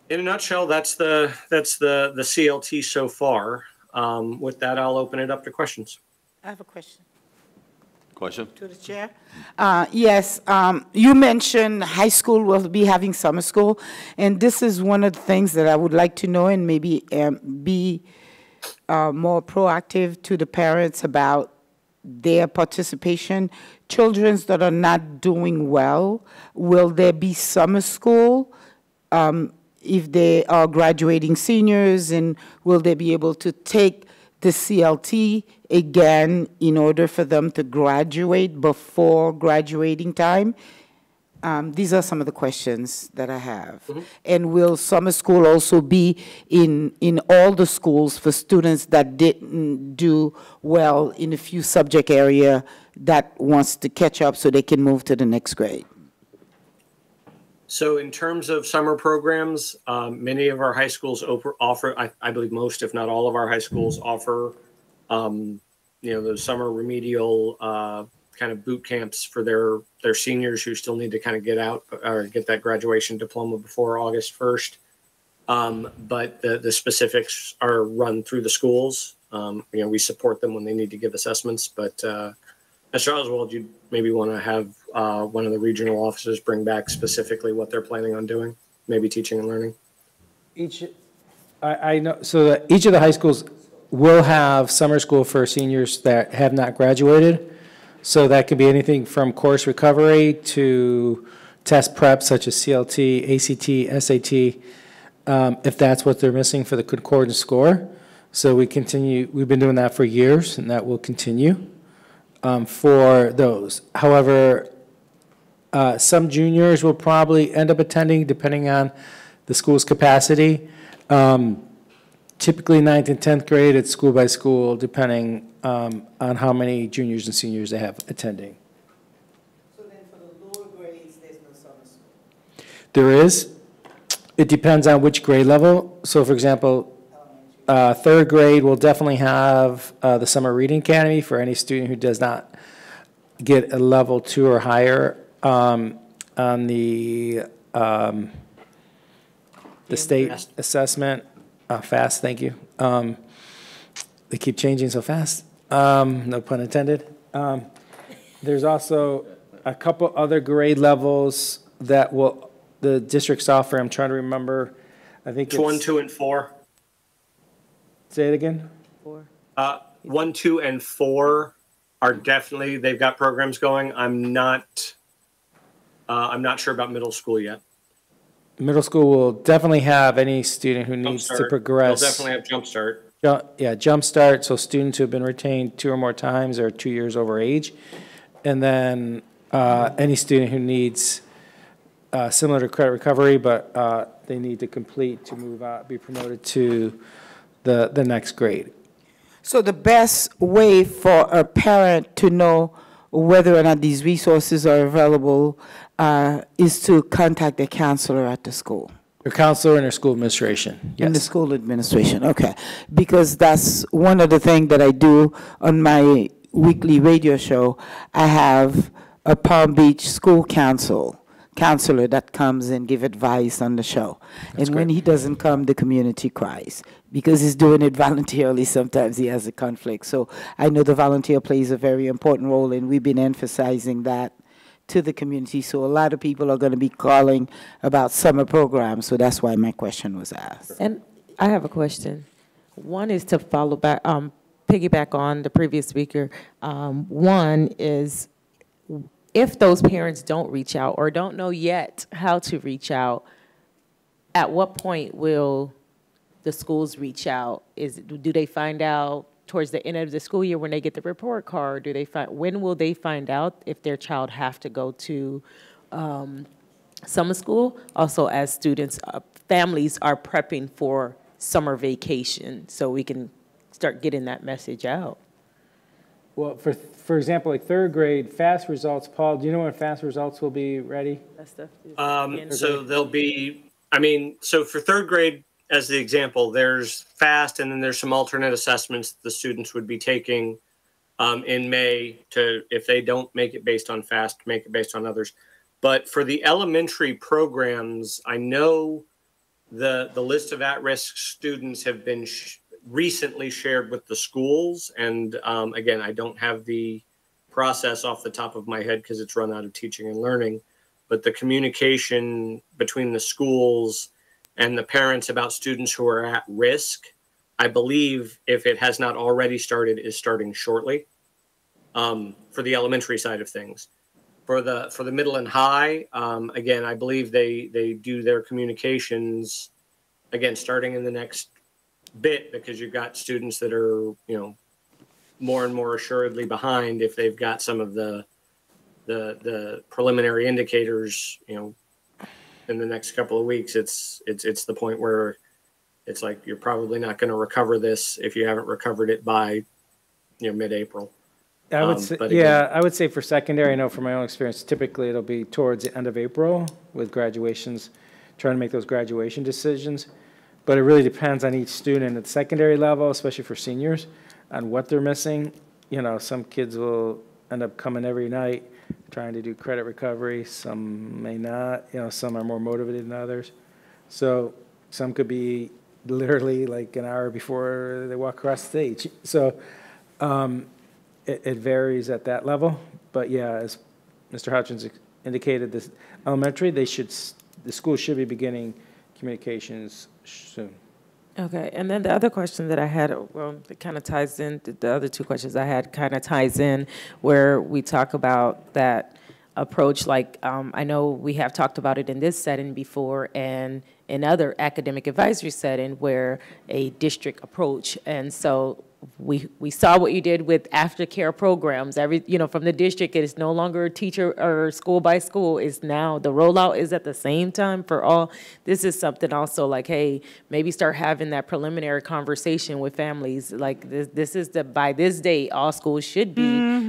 in a nutshell, that's the that's the the CLT so far. Um, with that, I'll open it up to questions.
I have a question
Question?
to the chair. Uh, Yes, um, you mentioned high school will be having summer school, and this is one of the things that I would like to know and maybe um, be uh, more proactive to the parents about their participation. Children that are not doing well, will there be summer school? Um, If they are graduating seniors, and will they be able to take the CLT again in order for them to graduate before graduating time? Um, These are some of the questions that I have. And will summer school also be in, in all the schools for students that didn't do well in a few subject area that wants to catch up so they can move to the next grade?
So, in terms of summer programs, um, many of our high schools offer, offer I, I believe most, if not all, of our high schools offer, um, you know, those summer remedial uh, kind of boot camps for their their seniors who still need to kind of get out or get that graduation diploma before August first. Um, but the the specifics are run through the schools. Um, you know, we support them when they need to give assessments, but uh, Mr. Oswald, you maybe want to have uh, one of the regional officers bring back specifically what they're planning on doing, maybe teaching and learning.
Each, I, I know, so each of the high schools will have summer school for seniors that have not graduated. So that could be anything from course recovery to test prep such as CLT, ACT, SAT, um, if that's what they're missing for the concordance score. So we continue, we've been doing that for years, and that will continue um, for those. However, uh, some juniors will probably end up attending, depending on the school's capacity. Um, Typically ninth and 10th grade, it's school by school, depending um, on how many juniors and seniors they have attending. So then for the lower grades, there's no summer school? There is. It depends on which grade level. So for example, uh, third grade will definitely have uh, the Summer Reading Academy for any student who does not get a level two or higher um, on the, um, the state assessment. Uh, Fast, thank you. Um, They keep changing so fast. Um, No pun intended. Um, There's also a couple other grade levels that will, the districts offer. I'm trying to remember. I think
It's one,
it's,
two, and four.
say it again?
Uh, one, two, and four are definitely they've got programs going. I'm not. Uh, I'm not sure about middle school yet.
Middle school will definitely have any student who needs to progress.
They'll definitely have jumpstart.
Ju- Yeah, jumpstart, so students who have been retained two or more times or two years over age. And then uh, any student who needs, uh, similar to credit recovery, but uh, they need to complete to move out, be promoted to the, the next grade.
So the best way for a parent to know whether or not these resources are available uh, is to contact the counselor at the school.
Your counselor and your school administration, Yes.
In the school administration, okay. Because that's one of the things that I do on my weekly radio show. I have a Palm Beach school council, counselor that comes and give advice on the show. That's And when he doesn't come, the community cries. Because he's doing it voluntarily, sometimes he has a conflict. So I know the volunteer plays a very important role, and we've been emphasizing that to the community. So a lot of people are going to be calling about summer programs, so that's why my question was asked.
And I have a question. One is to follow back, um, piggyback on the previous speaker. Um, one is if those parents don't reach out or don't know yet how to reach out, at what point will the schools reach out? Is, do they find out towards the end of the school year when they get the report card? Do they find, when will they find out if their child have to go to, um, summer school? Also, as students, uh, families are prepping for summer vacation, so we can start getting that message out.
Well, for, for example, like third grade, fast results, Paul, do you know when fast results will be ready?
That stuff is-
Um, so there'll be, I mean, so for third grade, as the example, there's fast and then there's some alternate assessments the students would be taking um, in May to, if they don't make it based on FAST, make it based on others. But for the elementary programs, I know the the list of at-risk students have been sh- recently shared with the schools, and um, again, I don't have the process off the top of my head because it's run out of teaching and learning. But the communication between the schools and the parents about students who are at risk, I believe, if it has not already started, is starting shortly um, for the elementary side of things. For the for the middle and high, um, again, I believe they they do their communications again starting in the next bit because you've got students that are you know more and more assuredly behind if they've got some of the the the preliminary indicators you know in the next couple of weeks it's it's it's the point where it's like you're probably not going to recover this if you haven't recovered it by you know mid-april
I would
Um,
say,
again-
yeah, I would say for secondary, I know from my own experience, typically it'll be towards the end of April with graduations, trying to make those graduation decisions. But it really depends on each student at secondary level, especially for seniors, on what they're missing. You know, some kids will end up coming every night trying to do credit recovery, some may not, you know, some are more motivated than others. So some could be literally like an hour before they walk across the stage. So, um, it, it varies at that level, but yeah, as Mr. Hutchins indicated, this elementary, they should, the school should be beginning communications soon.
Okay, and then the other question that I had, well, it kind of ties in, the- the other two questions I had kind of ties in where we talk about that approach, like, um, I know we have talked about it in this setting before and in other academic advisory setting where a district approach. And so we, we saw what you did with aftercare programs. Every, you know, from the district, it is no longer teacher or school by school. It's now, the rollout is at the same time for all. This is something also like, hey, maybe start having that preliminary conversation with families. Like this, this is the, by this date, all schools should be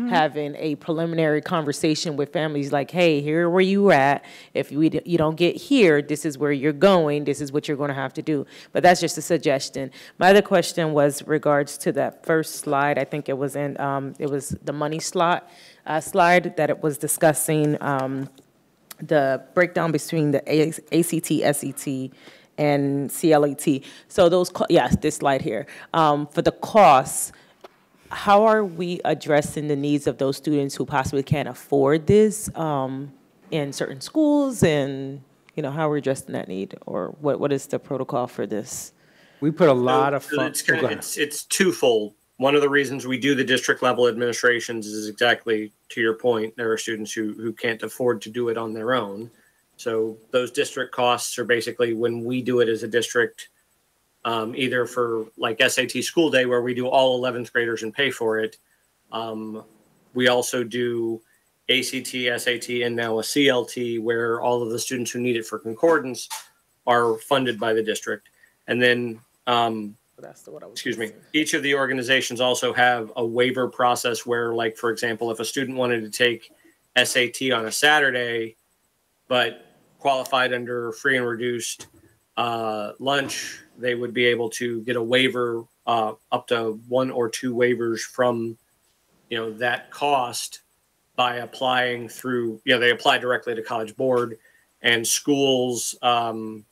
having a preliminary conversation with families like, hey, here where you at. If we, d- you don't get here, this is where you're going. This is what you're going to have to do. But that's just a suggestion. My other question was regards to that first slide. I think it was in, um, it was the money slot, uh, slide that it was discussing, um, the breakdown between the ACT, SAT, and CLT. So those, co- yes, this slide here. Um, For the costs, how are we addressing the needs of those students who possibly can't afford this um, in certain schools? And, you know, how are we addressing that need? Or what, what is the protocol for this?
We put a lot of
So. It's, kind of, it's, it's twofold. One of the reasons we do the district level administrations is exactly to your point. There are students who, who can't afford to do it on their own. So those district costs are basically when we do it as a district, um, either for like SAT school day where we do all 11th graders and pay for it. Um, we also do ACT, SAT, and now a CLT where all of the students who need it for concordance are funded by the district. And then um,
That's the what I was.
excuse me, each of the organizations also have a waiver process where, like, for example, if a student wanted to take SAT on a Saturday, but qualified under free and reduced uh, lunch, they would be able to get a waiver uh, up to one or two waivers from, you know, that cost by applying through, you know, they apply directly to College Board and schools, um,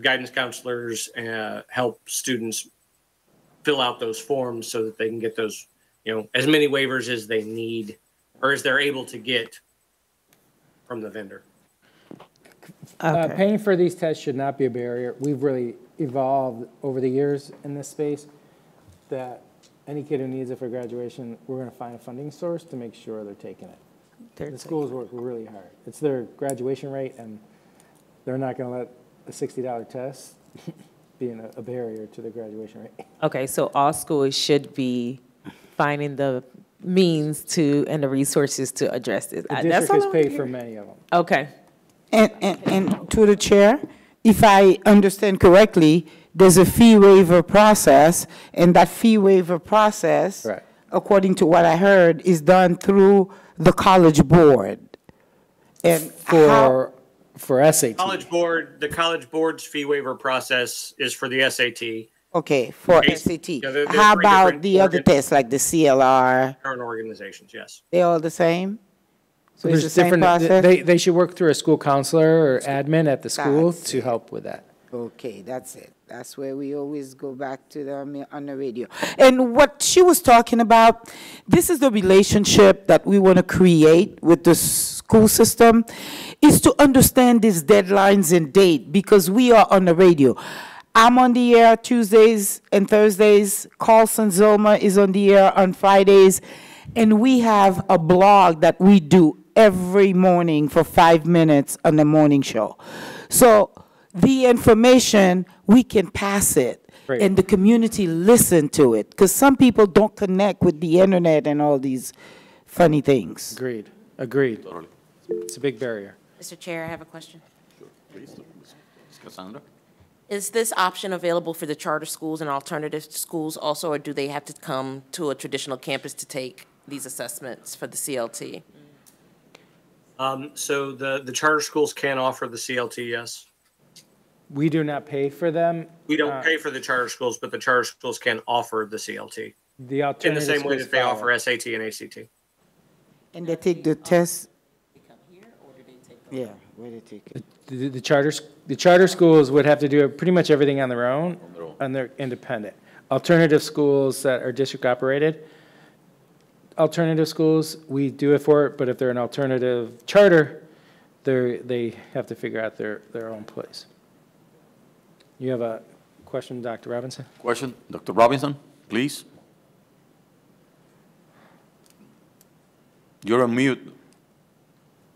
guidance counselors uh, help students fill out those forms so that they can get those, you know, as many waivers as they need or as they're able to get from the vendor.
Uh, Paying for these tests should not be a barrier. We've really evolved over the years in this space that any kid who needs it for graduation, we're going to find a funding source to make sure they're taking it. The schools work really hard. It's their graduation rate, and they're not going to let a $60 test being a, a barrier to the graduation rate.
Okay, so all schools should be finding the means to, and the resources to address this.
The
Uh, that's
has
I wanted to
paid for many of them.
Okay.
And, and, and to the chair, if I understand correctly, there's a fee waiver process, and that fee waiver process, according to what I heard, is done through the college board. And
For, for SAT.
College board, the college board's fee waiver process is for the SAT.
Okay, for
Bas-
SAT.
yeah, there- there are
How about
different
the other tests, like the CLT?
Current organizations, yes.
They all the same? So the
There's
same
different,
process?
they, they should work through a school counselor or admin at the school
That's
to help with that.
Okay, that's it. That's where we always go back to the, um, on the radio. And what she was talking about, this is the relationship that we want to create with the school system, is to understand these deadlines and date, because we are on the radio. I'm on the air Tuesdays and Thursdays. Carlson Zilma is on the air on Fridays. And we have a blog that we do every morning for five minutes on the morning show. So the information, we can pass it.
Great.
And the community listen to it. Because some people don't connect with the internet and all these funny things.
Agreed, agreed. It's a big barrier.
Mr. Chair, I have a question.
Please, Ms. Cassandra?
Is this option available for the charter schools and alternative schools also, or do they have to come to a traditional campus to take these assessments for the CLT?
Um, so the, the charter schools can't offer the CLT, yes.
We do not pay for them.
We don't
Uh,
pay for the charter schools, but the charter schools can offer the CLT
The alternative
in the same way that they
follow.
offer SAT and ACT.
And they take the test? They come here, or do they take? Yeah, where they take it?
The, the charters, the charter schools would have to do pretty much everything on their own, and they're independent. Alternative schools that are district operated, alternative schools, we do it for it, but if they're an alternative charter, they're, they have to figure out their, their own place. You have a question, Dr. Robinson?
Question, Dr. Robinson, please? You're on mute.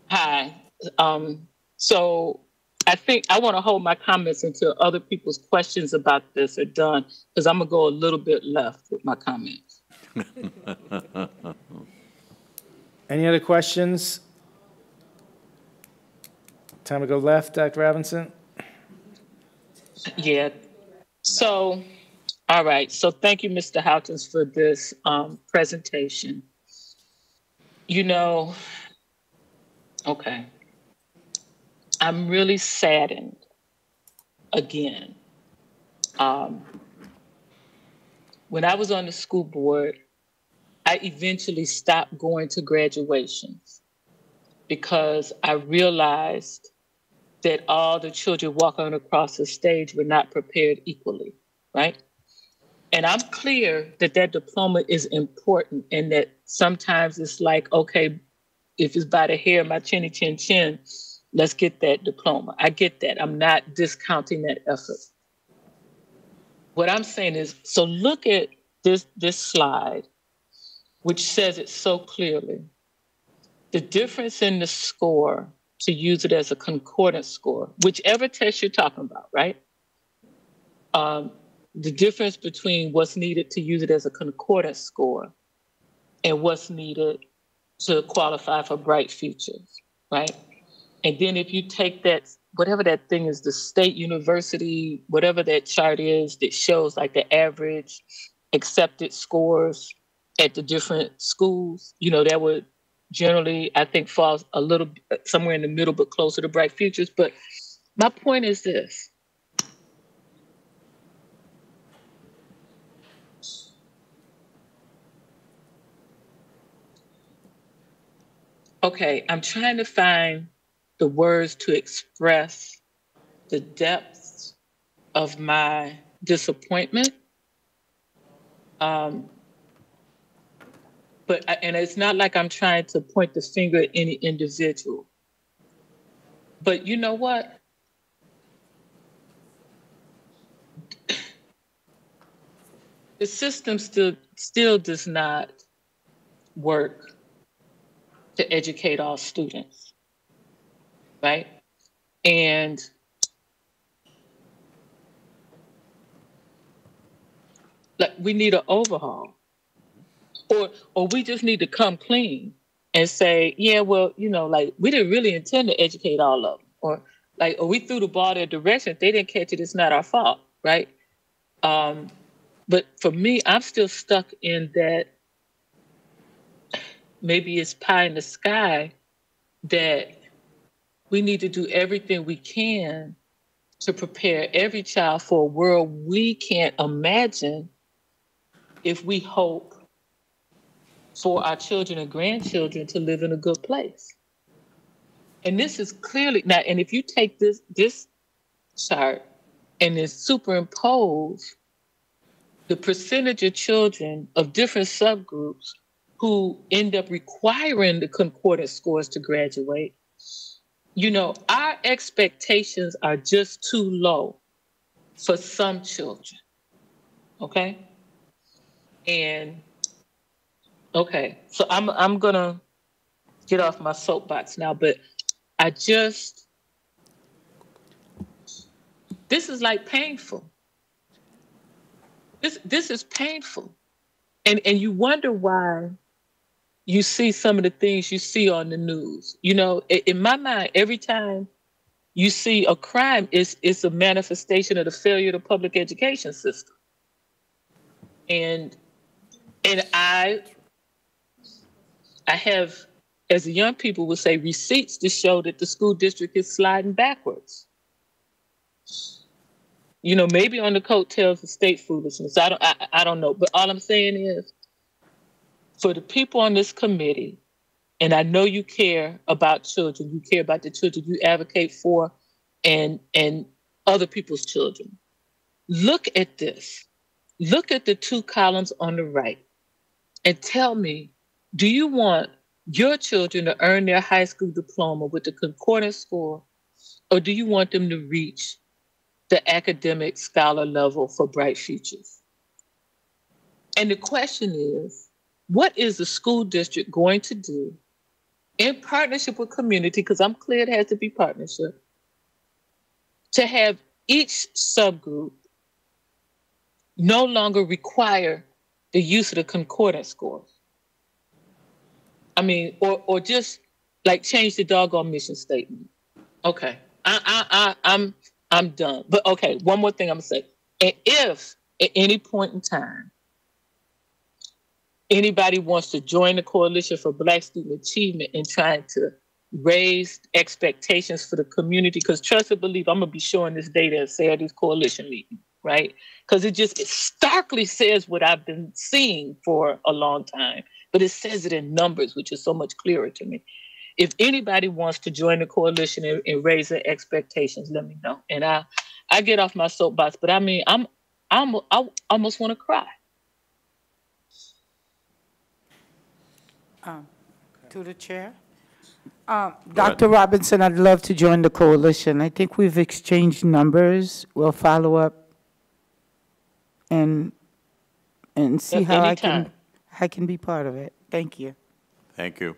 Hi. Um, so I think I want to hold my comments until other people's questions about this are done, because I'm gonna go a little bit left with my comments.
Any other questions? Time to go left, Dr. Robinson?
Yeah. So, all right. So thank you, Mr. Houghton, for this um, presentation. You know, okay. I'm really saddened again. Um, when I was on the school board, I eventually stopped going to graduations because I realized that all the children walking across the stage were not prepared equally, right? And I'm clear that that diploma is important and that sometimes it's like, okay, if it's by the hair my chinny chin chin, let's get that diploma. I get that. I'm not discounting that effort. What I'm saying is, so look at this, this slide, which says it so clearly. The difference in the score to use it as a concordance score, whichever test you're talking about, right? Um, the difference between what's needed to use it as a concordance score and what's needed to qualify for bright futures, right? And then if you take that, whatever that thing is, the state university, whatever that chart is that shows like the average accepted scores at the different schools, you know, that would generally, I think, falls a little somewhere in the middle, but closer to bright futures. But my point is this. Okay, I'm trying to find the words to express the depths of my disappointment. Um, but I- and it's not like I'm trying to point the finger at any individual. But you know what? The system still still does not work to educate all students, right? And like we need an overhaul or or we just need to come clean and say, yeah, well, you know, like we didn't really intend to educate all of them, or like, or we threw the ball their direction. If they didn't catch it, it's not our fault, right? Um, but for me, I'm still stuck in that. Maybe it's pie in the sky that we need to do everything we can to prepare every child for a world we can't imagine if we hope for our children and grandchildren to live in a good place. And this is clearly now, and if you take this this chart and then superimpose the percentage of children of different subgroups who end up requiring the concordance scores to graduate, you know, our expectations are just too low for some children. Okay? And okay, so I'm I'm gonna get off my soapbox now, but I just this is like painful. This this is painful. And and you wonder why you see some of the things you see on the news. You know, in, my mind, every time you see a crime, it's it's a manifestation of the failure of the public education system. And and I I have, as the young people would say, receipts to show that the school district is sliding backwards. You know, maybe on the coattails of state foolishness. I don't I, I don't know. But all I'm saying is for the people on this committee, and I know you care about children, you care about the children you advocate for and and other people's children. Look at this. Look at the two columns on the right and tell me do you want your children to earn their high school diploma with the concordance score, or do you want them to reach the academic scholar level for bright futures? And the question is what is the school district going to do in partnership with community? Because I'm clear it has to be partnership to have each subgroup no longer require the use of the concordance scores. I mean, or or just like change the doggone mission statement. Okay, I I, I I'm I'm done. But okay, one more thing I'm gonna say. And if at any point in time anybody wants to join the Coalition for Black Student Achievement in trying to raise expectations for the community, because trust and believe, I'm gonna be showing this data at Saturday's coalition meeting, right? Because it just it starkly says what I've been seeing for a long time but it says it in numbers, which is so much clearer to me. If anybody wants to join the coalition and, and raise their expectations, let me know. And I, I get off my soapbox, but I mean, I'm, I'm, I almost want to cry.
Um, To the chair. Um, Dr. Robinson, I'd love to join the coalition. I think we've exchanged numbers. We'll follow up and, and see
At
how
any
I can. I can be part of it. Thank you.
Thank you.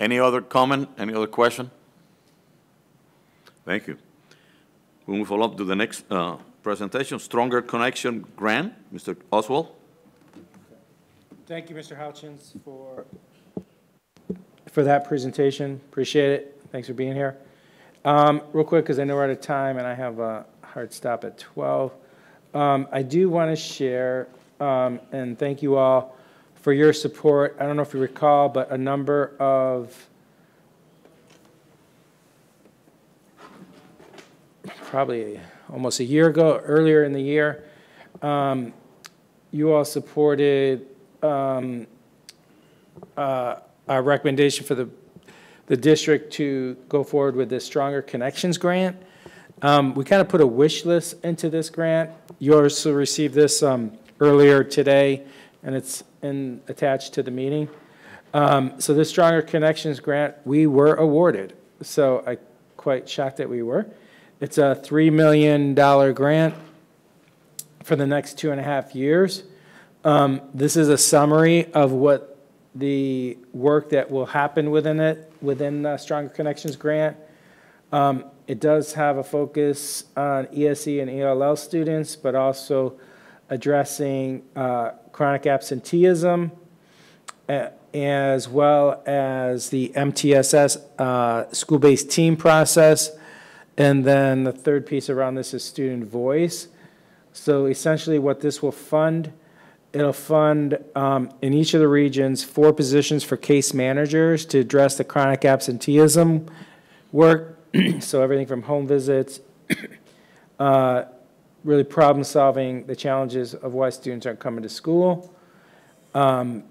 Any other comment, any other question? Thank you. We move on to the next uh, presentation, Stronger Connection Grant. Mr. Oswald?
Thank you, Mr. Houchins, for, for that presentation. Appreciate it. Thanks for being here. Um, Real quick, because I know we're out of time and I have a hard stop at 12. Um, I do want to share, um, and thank you all for your support. I don't know if you recall, but a number of probably almost a year ago, earlier in the year, um, you all supported um, uh, our recommendation for the, the district to go forward with this Stronger Connections grant. Um, we kind of put a wish list into this grant. You also received this um, earlier today, and it's in, attached to the meeting. Um, so this Stronger Connections grant, we were awarded. So I quite shocked that we were. It's a $3 million grant for the next two and a half years. Um, this is a summary of what the work that will happen within it, within the Stronger Connections grant. Um, it does have a focus on ESE and ELL students, but also addressing uh, chronic absenteeism, as well as the MTSS uh, school-based team process. And then the third piece around this is student voice. So essentially what this will fund, it'll fund um, in each of the regions four positions for case managers to address the chronic absenteeism work. so everything from home visits, uh, really problem solving the challenges of why students aren't coming to school. Um,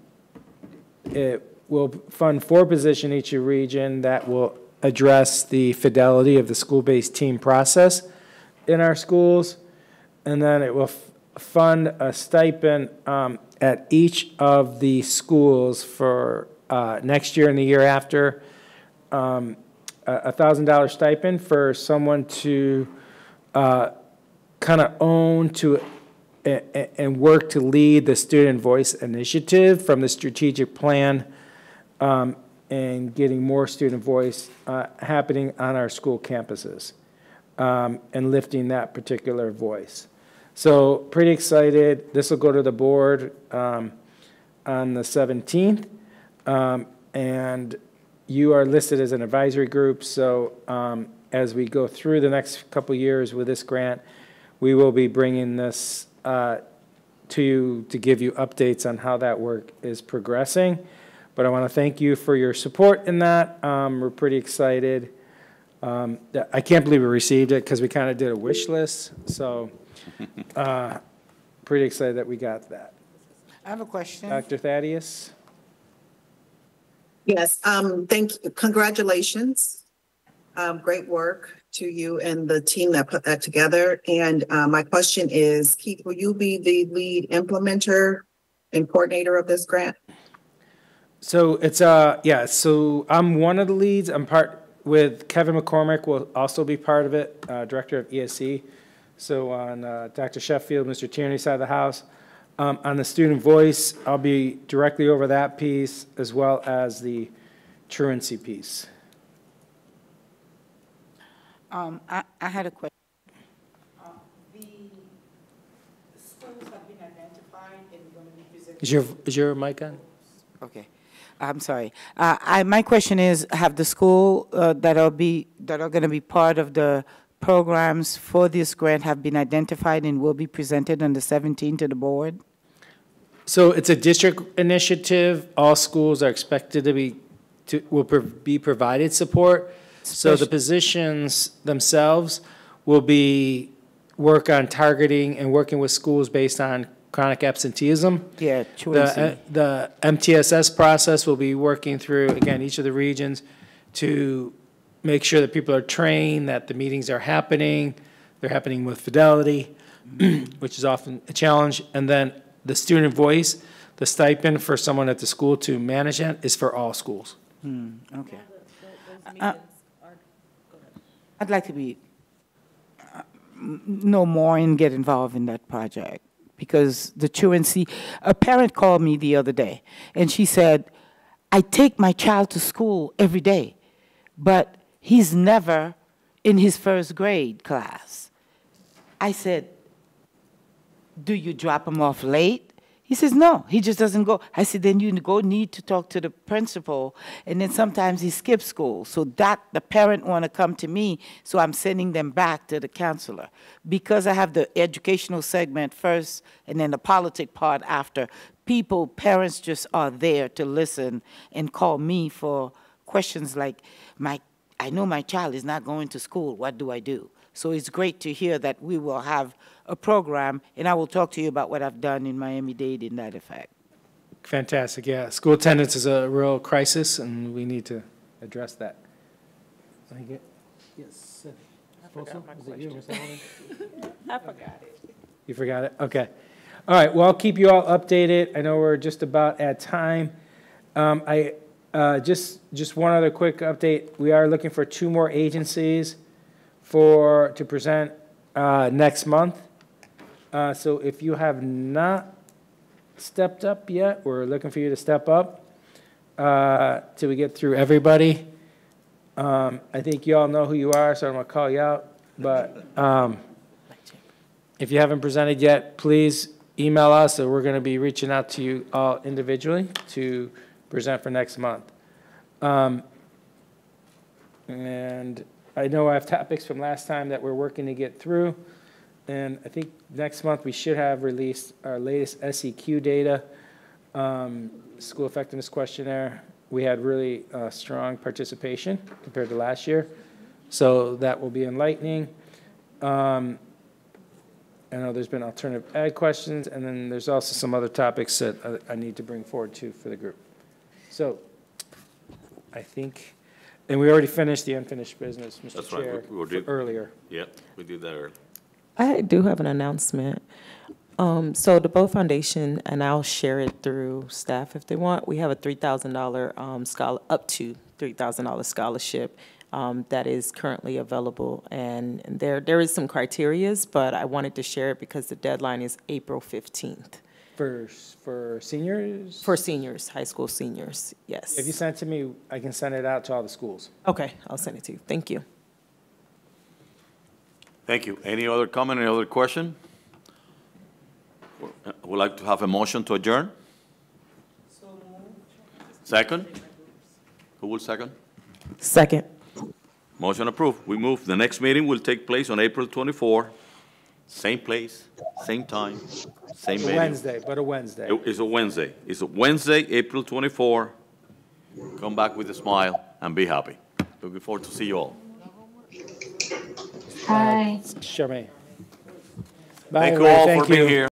it will fund four positions each region that will address the fidelity of the school-based team process in our schools. And then it will fund a stipend um, at each of the schools for uh, next year and the year after. Um, a thousand dollar stipend for someone to uh, kind of own to and work to lead the student voice initiative from the strategic plan um, and getting more student voice uh, happening on our school campuses um, and lifting that particular voice. So pretty excited. This will go to the board um, on the 17th. Um, And you are listed as an advisory group, so um, as we go through the next couple years with this grant, we will be bringing this uh, to you to give you updates on how that work is progressing. But I want to thank you for your support in that. Um, We're pretty excited. Um, I can't believe we received it because we kind of did a wish list, so uh, pretty excited that we got that.
I have a question.
Dr. Thaddeus?
Yes, um, thank, you. congratulations. Um, great work to you and the team that put that together. And, uh, my question is, Keith, will you be the lead implementer and coordinator of this grant?
So it's, uh, yeah, so I'm one of the leads. I'm part, with Kevin McCormick will also be part of it, uh, Director of ESE. So on, uh, Dr. Sheffield, Mr. Tierney's side of the house. Um, on the student voice, I'll be directly over that piece as well as the truancy piece.
Um, I, I had a question. Uh, The schools have been identified and going to be presented.
Is your, is your mic on?
Okay, I'm sorry. Uh, I, my question is, have the school uh, that are be, that are going to be part of the programs for this grant have been identified and will be presented on the 17th to the board?
So it's a district initiative. All schools are expected to be, to, will be provided support. So the positions themselves will be work on targeting and working with schools based on chronic absenteeism.
Yeah,
The, uh, the MTSS process will be working through, again, each of the regions to make sure that people are trained, that the meetings are happening, they're happening with fidelity, which is often a challenge. And then the student voice, the stipend for someone at the school to manage that is for all schools.
Hmm, okay. Uh, I'd like to be, uh, m- know more and get involved in that project because the truancy, a parent called me the other day and she said, I take my child to school every day, but he's never in his first grade class. I said, do you drop him off late? He says, no, he just doesn't go. I said, then you go need to talk to the principal. And then sometimes he skips school. So that the parent want to come to me, so I'm sending them back to the counselor. Because I have the educational segment first and then the politic part after, people, parents just are there to listen and call me for questions like, my, I know my child is not going to school, what do I do? So it's great to hear that we will have a program, and I will talk to you about what I've done in Miami-Dade in that effect.
Fantastic, yeah. School attendance is a real crisis, and we need to address that. Did I get- Yes.
I forgot my
Is you,
question.
Ms. Sullivan?
I forgot it.
You forgot it? Okay. All right, well, I'll keep you all updated. I know we're just about at time. Um, I, uh, just, just one other quick update. We are looking for two more agencies for, to present, uh, next month. Uh, so if you have not stepped up yet, we're looking for you to step up, uh, till we get through everybody. Um, I think you all know who you are, so I'm gonna call you out, but, um, if you haven't presented yet, please email us, or we're going to be reaching out to you all individually to present for next month. Um, And I know I have topics from last time that we're working to get through, and I think next month we should have released our latest SEQ data, um, school effectiveness questionnaire. We had really uh, strong participation compared to last year, so that will be enlightening. Um, I know there's been alternative ed questions, and then there's also some other topics that I, I need to bring forward too for the group. So, I think, and we already finished the unfinished business, Mr.
That's right,
Chair,
we- we
for-
did.
earlier.
Yeah, we did that earlier.
I do have an announcement. Um, so the Bow Foundation, and I'll share it through staff if they want, we have a three thousand dollar, um, scholar, up to three thousand dollar scholarship, um, that is currently available. And there, there is some criterias, but I wanted to share it because the deadline is April fifteenth.
For, for seniors?
For seniors, high school seniors, yes.
If you send it to me, I can send it out to all the schools.
Okay, I'll send it to you. Thank you.
Thank you. Any other comment, any other question? Would like to have a motion to adjourn? Second? Who will second?
Second.
Motion approved. We move. The next meeting will take place on April 24, same place, same time, same
It's a. Wednesday, but a Wednesday.
It- It's a Wednesday. It's a Wednesday, April 24. Come back with a smile and be happy. Looking forward to see you all.
Hi. Charmaine. Bye,
Thank you all
Thank
for being here.